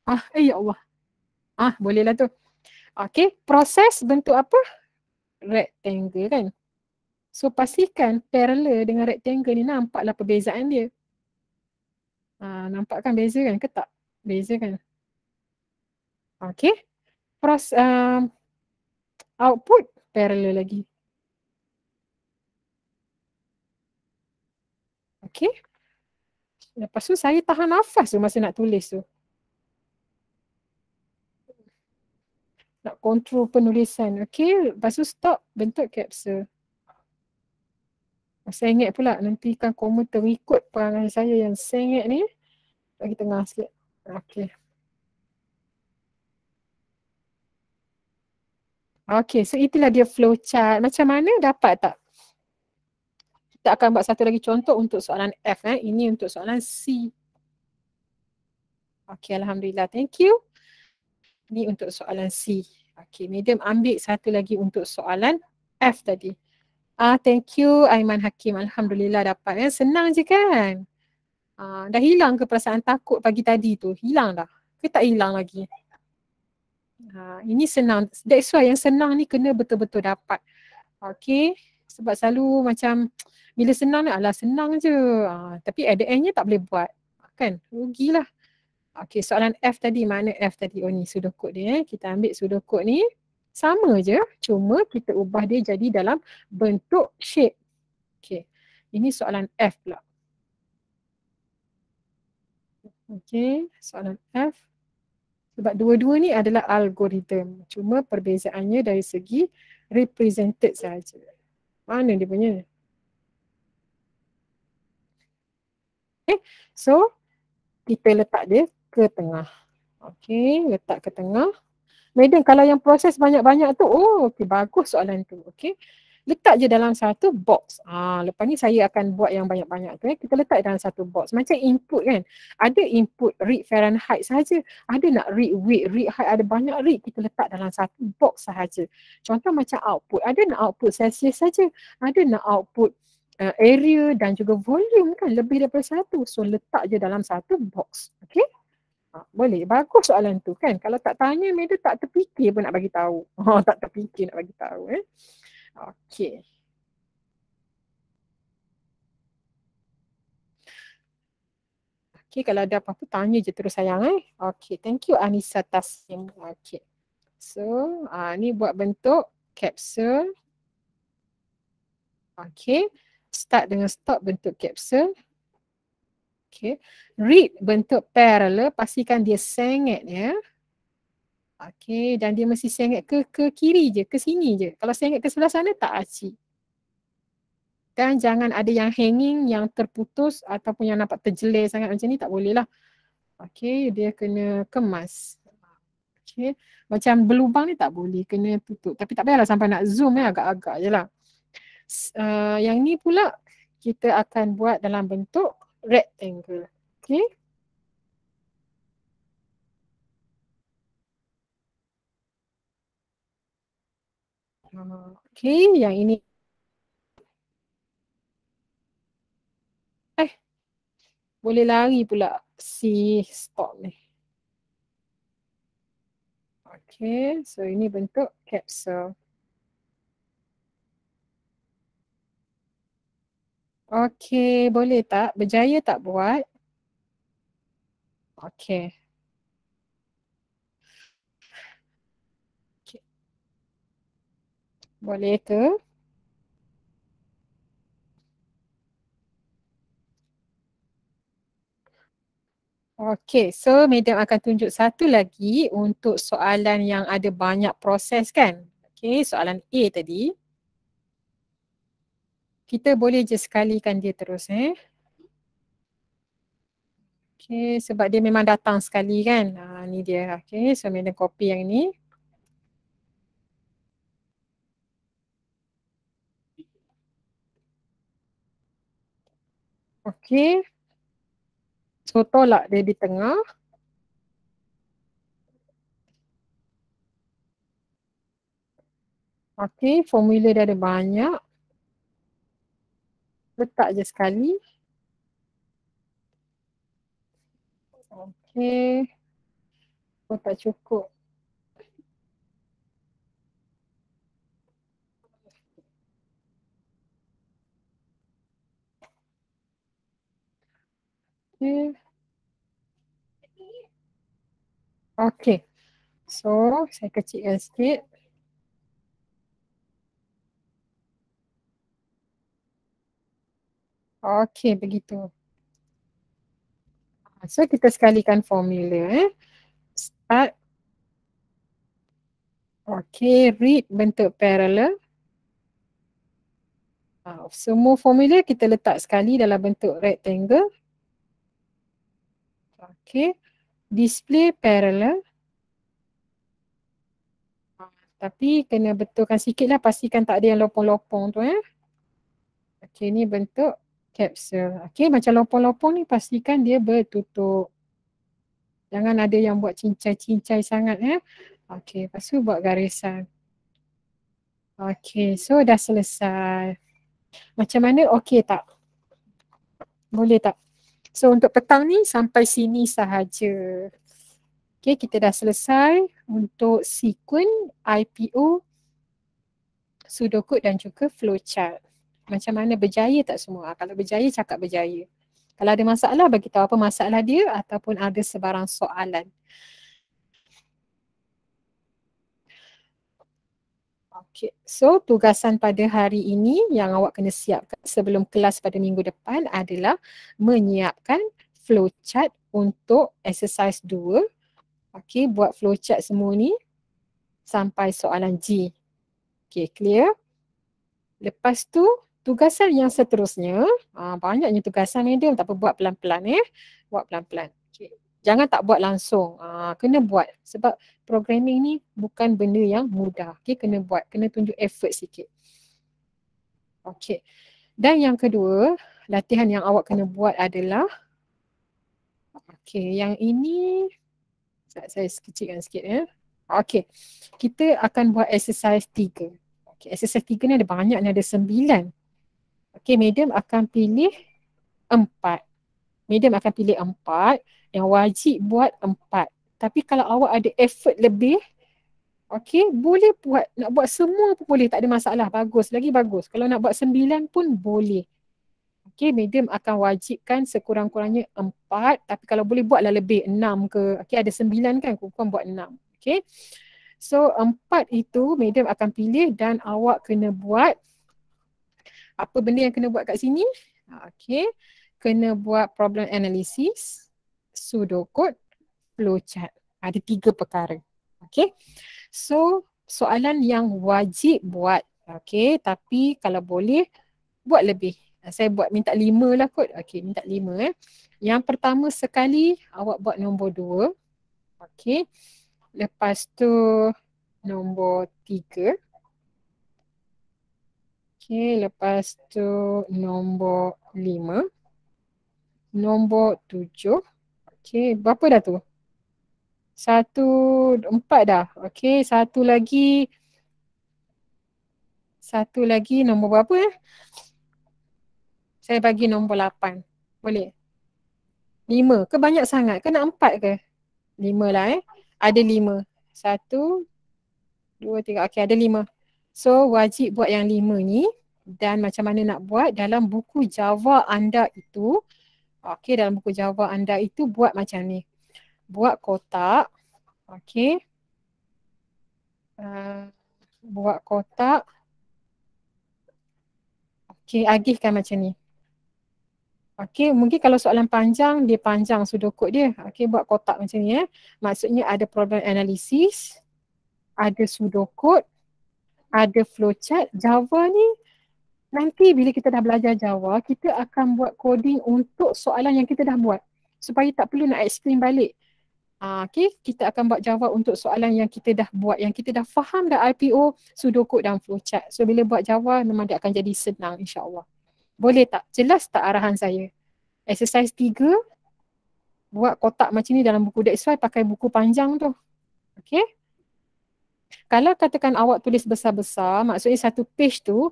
Ah, eh ya Allah. Ah, bolehlah tu. Okey, proses bentuk apa? Rectangle kan. So pastikan parallel dengan rectangle ni nampaklah perbezaan dia. Ah, nampak kan beza kan ke tak? Beza kan? Okey. Pros um, output parallel lagi. Okey. Lepas tu saya tahan nafas tu masa nak tulis tu. nak kontrol penulisan. Okay, lepas tu stop bentuk capsule. Saya ingat pula nanti kan komen terikut perangai saya yang sengit ni. Lagi tengah sikit. Okay. Okay, so itulah dia flowchart. Macam mana dapat tak? Kita akan buat satu lagi contoh untuk soalan F. Eh. Ini untuk soalan C. Okay, Alhamdulillah. Thank you. Ni untuk soalan C. Okay, medium ambil satu lagi untuk soalan F tadi. Ah, thank you Aiman Hakim. Alhamdulillah dapat. Ya. Senang je kan? Ah, dah hilang ke perasaan takut pagi tadi tu? Hilang dah? Ke tak hilang lagi? Ha, ini senang. That's why yang senang ni kena betul-betul dapat. Okay. Sebab selalu macam bila senang ni alah senang je. Ha, tapi at the endnya tak boleh buat. Kan? Rugilah. Okey, soalan F tadi mana F tadi? Oh ni pseudocode dia. Eh. Kita ambil pseudocode ni. Sama je. Cuma kita ubah dia jadi dalam bentuk shape. Okey. Ini soalan F pula. Okey, soalan F. Sebab dua-dua ni adalah algoritma. Cuma perbezaannya dari segi represented saja. Mana dia punya? Okay, so kita letak dia ke tengah. Okey, letak ke tengah. Kemudian kalau yang proses banyak-banyak tu, oh okey bagus soalan tu. Okey. letak je dalam satu box. Ah, lepas ni saya akan buat yang banyak-banyak tu eh. Kita letak dalam satu box. Macam input kan. Ada input read Fahrenheit saja. Ada nak read weight, read height, ada banyak read kita letak dalam satu box sahaja. Contoh macam output. Ada nak output Celsius saja. Ada nak output uh, area dan juga volume kan lebih daripada satu. So letak je dalam satu box. Okay. Ha, boleh. Bagus soalan tu kan. Kalau tak tanya, mereka tak terfikir pun nak bagi tahu. Oh, tak terfikir nak bagi tahu eh. Okey. Okey, kalau ada apa-apa tanya je terus sayang eh. Okey, thank you Anissa Taslim. Okey. So, uh, ni buat bentuk capsule. Okey. Start dengan stop bentuk capsule. Okay. Read bentuk parallel, pastikan dia sengit ya. Okay, dan dia mesti sengit ke ke kiri je, ke sini je. Kalau sengit ke sebelah sana tak aci. Dan jangan ada yang hanging, yang terputus ataupun yang nampak terjelir sangat macam ni tak boleh lah. Okay, dia kena kemas. Okay, macam berlubang ni tak boleh, kena tutup. Tapi tak payahlah sampai nak zoom ya, agak-agak je lah. Uh, yang ni pula kita akan buat dalam bentuk rectangle. Okay. Okay, yang ini. Eh, boleh lari pula si stop ni. Okay, so ini bentuk capsule. Okey, boleh tak? Berjaya tak buat? Okey. Okay. Boleh ke? Okey, so medium akan tunjuk satu lagi untuk soalan yang ada banyak proses kan? Okey, soalan A tadi kita boleh je sekalikan dia terus eh. Okay, sebab dia memang datang sekali kan. Ha, ni dia. Okay, so mana copy yang ni. Okay. So tolak dia di tengah. Okay, formula dia ada banyak letak je sekali. Okey. Oh tak cukup. Okey. Okey. So, saya kecilkan sikit. Okey, begitu. So kita sekalikan formula eh. Start. Okey, read bentuk parallel. Uh, semua formula kita letak sekali dalam bentuk rectangle. Okey. Display parallel. Uh, tapi kena betulkan sikit lah pastikan tak ada yang lopong-lopong tu eh. Okey, ni bentuk capsule. Okey, macam lopong-lopong ni pastikan dia bertutup. Jangan ada yang buat cincai-cincai sangat ya. Okey, lepas tu buat garisan. Okey, so dah selesai. Macam mana? Okey tak? Boleh tak? So untuk petang ni sampai sini sahaja. Okey, kita dah selesai untuk sequence IPO, pseudocode dan juga flowchart macam mana berjaya tak semua. Kalau berjaya cakap berjaya. Kalau ada masalah bagi tahu apa masalah dia ataupun ada sebarang soalan. Okay. So tugasan pada hari ini yang awak kena siapkan sebelum kelas pada minggu depan adalah menyiapkan flowchart untuk exercise 2. Okay, buat flowchart semua ni sampai soalan G. Okay, clear? Lepas tu tugasan yang seterusnya, uh, banyaknya tugasan medium, tak apa buat pelan-pelan eh. Buat pelan-pelan. Okay. Jangan tak buat langsung. Uh, kena buat sebab programming ni bukan benda yang mudah. Okay, kena buat, kena tunjuk effort sikit. Okey. Dan yang kedua, latihan yang awak kena buat adalah Okey, yang ini saya kecilkan sikit ya. Okey. Kita akan buat exercise tiga. Okey, exercise tiga ni ada banyak ni ada sembilan. Okey, medium akan pilih empat. Medium akan pilih empat. Yang wajib buat empat. Tapi kalau awak ada effort lebih, okey, boleh buat. Nak buat semua pun boleh. Tak ada masalah. Bagus. Lagi bagus. Kalau nak buat sembilan pun boleh. Okey, medium akan wajibkan sekurang-kurangnya empat. Tapi kalau boleh buatlah lebih enam ke. Okey, ada sembilan kan, kurang buat enam. Okey. So, empat itu medium akan pilih dan awak kena buat apa benda yang kena buat kat sini. Okey. Kena buat problem analysis, pseudocode, flowchart. Ada tiga perkara. Okey. So, soalan yang wajib buat. Okey, tapi kalau boleh buat lebih. Ah, saya buat minta lima lah kot. Okey, minta lima eh. Yang pertama sekali awak buat nombor dua. Okey. Lepas tu nombor tiga. Okey, lepas tu nombor lima. Nombor tujuh. Okey, berapa dah tu? Satu, empat dah. Okey, satu lagi. Satu lagi nombor berapa eh? Saya bagi nombor lapan. Boleh? Lima ke banyak sangat? Ke nak empat ke? Lima lah eh. Ada lima. Satu, dua, tiga. Okey ada lima. So wajib buat yang lima ni. Dan macam mana nak buat dalam buku Java anda itu. Okey dalam buku Java anda itu buat macam ni. Buat kotak. Okey. Uh, buat kotak. Okey agihkan macam ni. Okey, mungkin kalau soalan panjang, dia panjang sudokod dia. Okey, buat kotak macam ni eh. Maksudnya ada problem analisis, ada sudokod, ada flowchart. Java ni nanti bila kita dah belajar Java, kita akan buat coding untuk soalan yang kita dah buat. Supaya tak perlu nak explain balik. Uh, okay, kita akan buat Java untuk soalan yang kita dah buat, yang kita dah faham dah IPO, sudokod dan flowchart. So bila buat Java memang dia akan jadi senang insyaAllah. Boleh tak? Jelas tak arahan saya? Exercise tiga, buat kotak macam ni dalam buku That's why pakai buku panjang tu. Okay? Kalau katakan awak tulis besar-besar, maksudnya satu page tu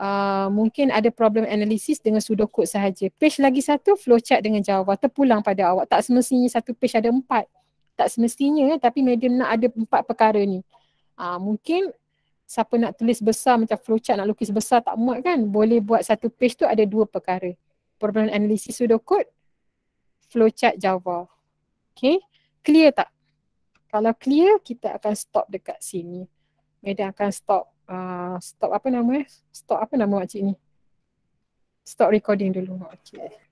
uh, mungkin ada problem analisis dengan pseudocode sahaja. Page lagi satu, flowchart dengan Java. Terpulang pada awak. Tak semestinya satu page ada empat. Tak semestinya tapi medium nak ada empat perkara ni. Uh, mungkin siapa nak tulis besar macam flowchart nak lukis besar tak muat kan boleh buat satu page tu ada dua perkara problem analisis pseudocode flowchart Java okay clear tak kalau clear kita akan stop dekat sini. Medan akan stop uh, stop apa nama eh? Stop apa nama makcik ni? Stop recording dulu okay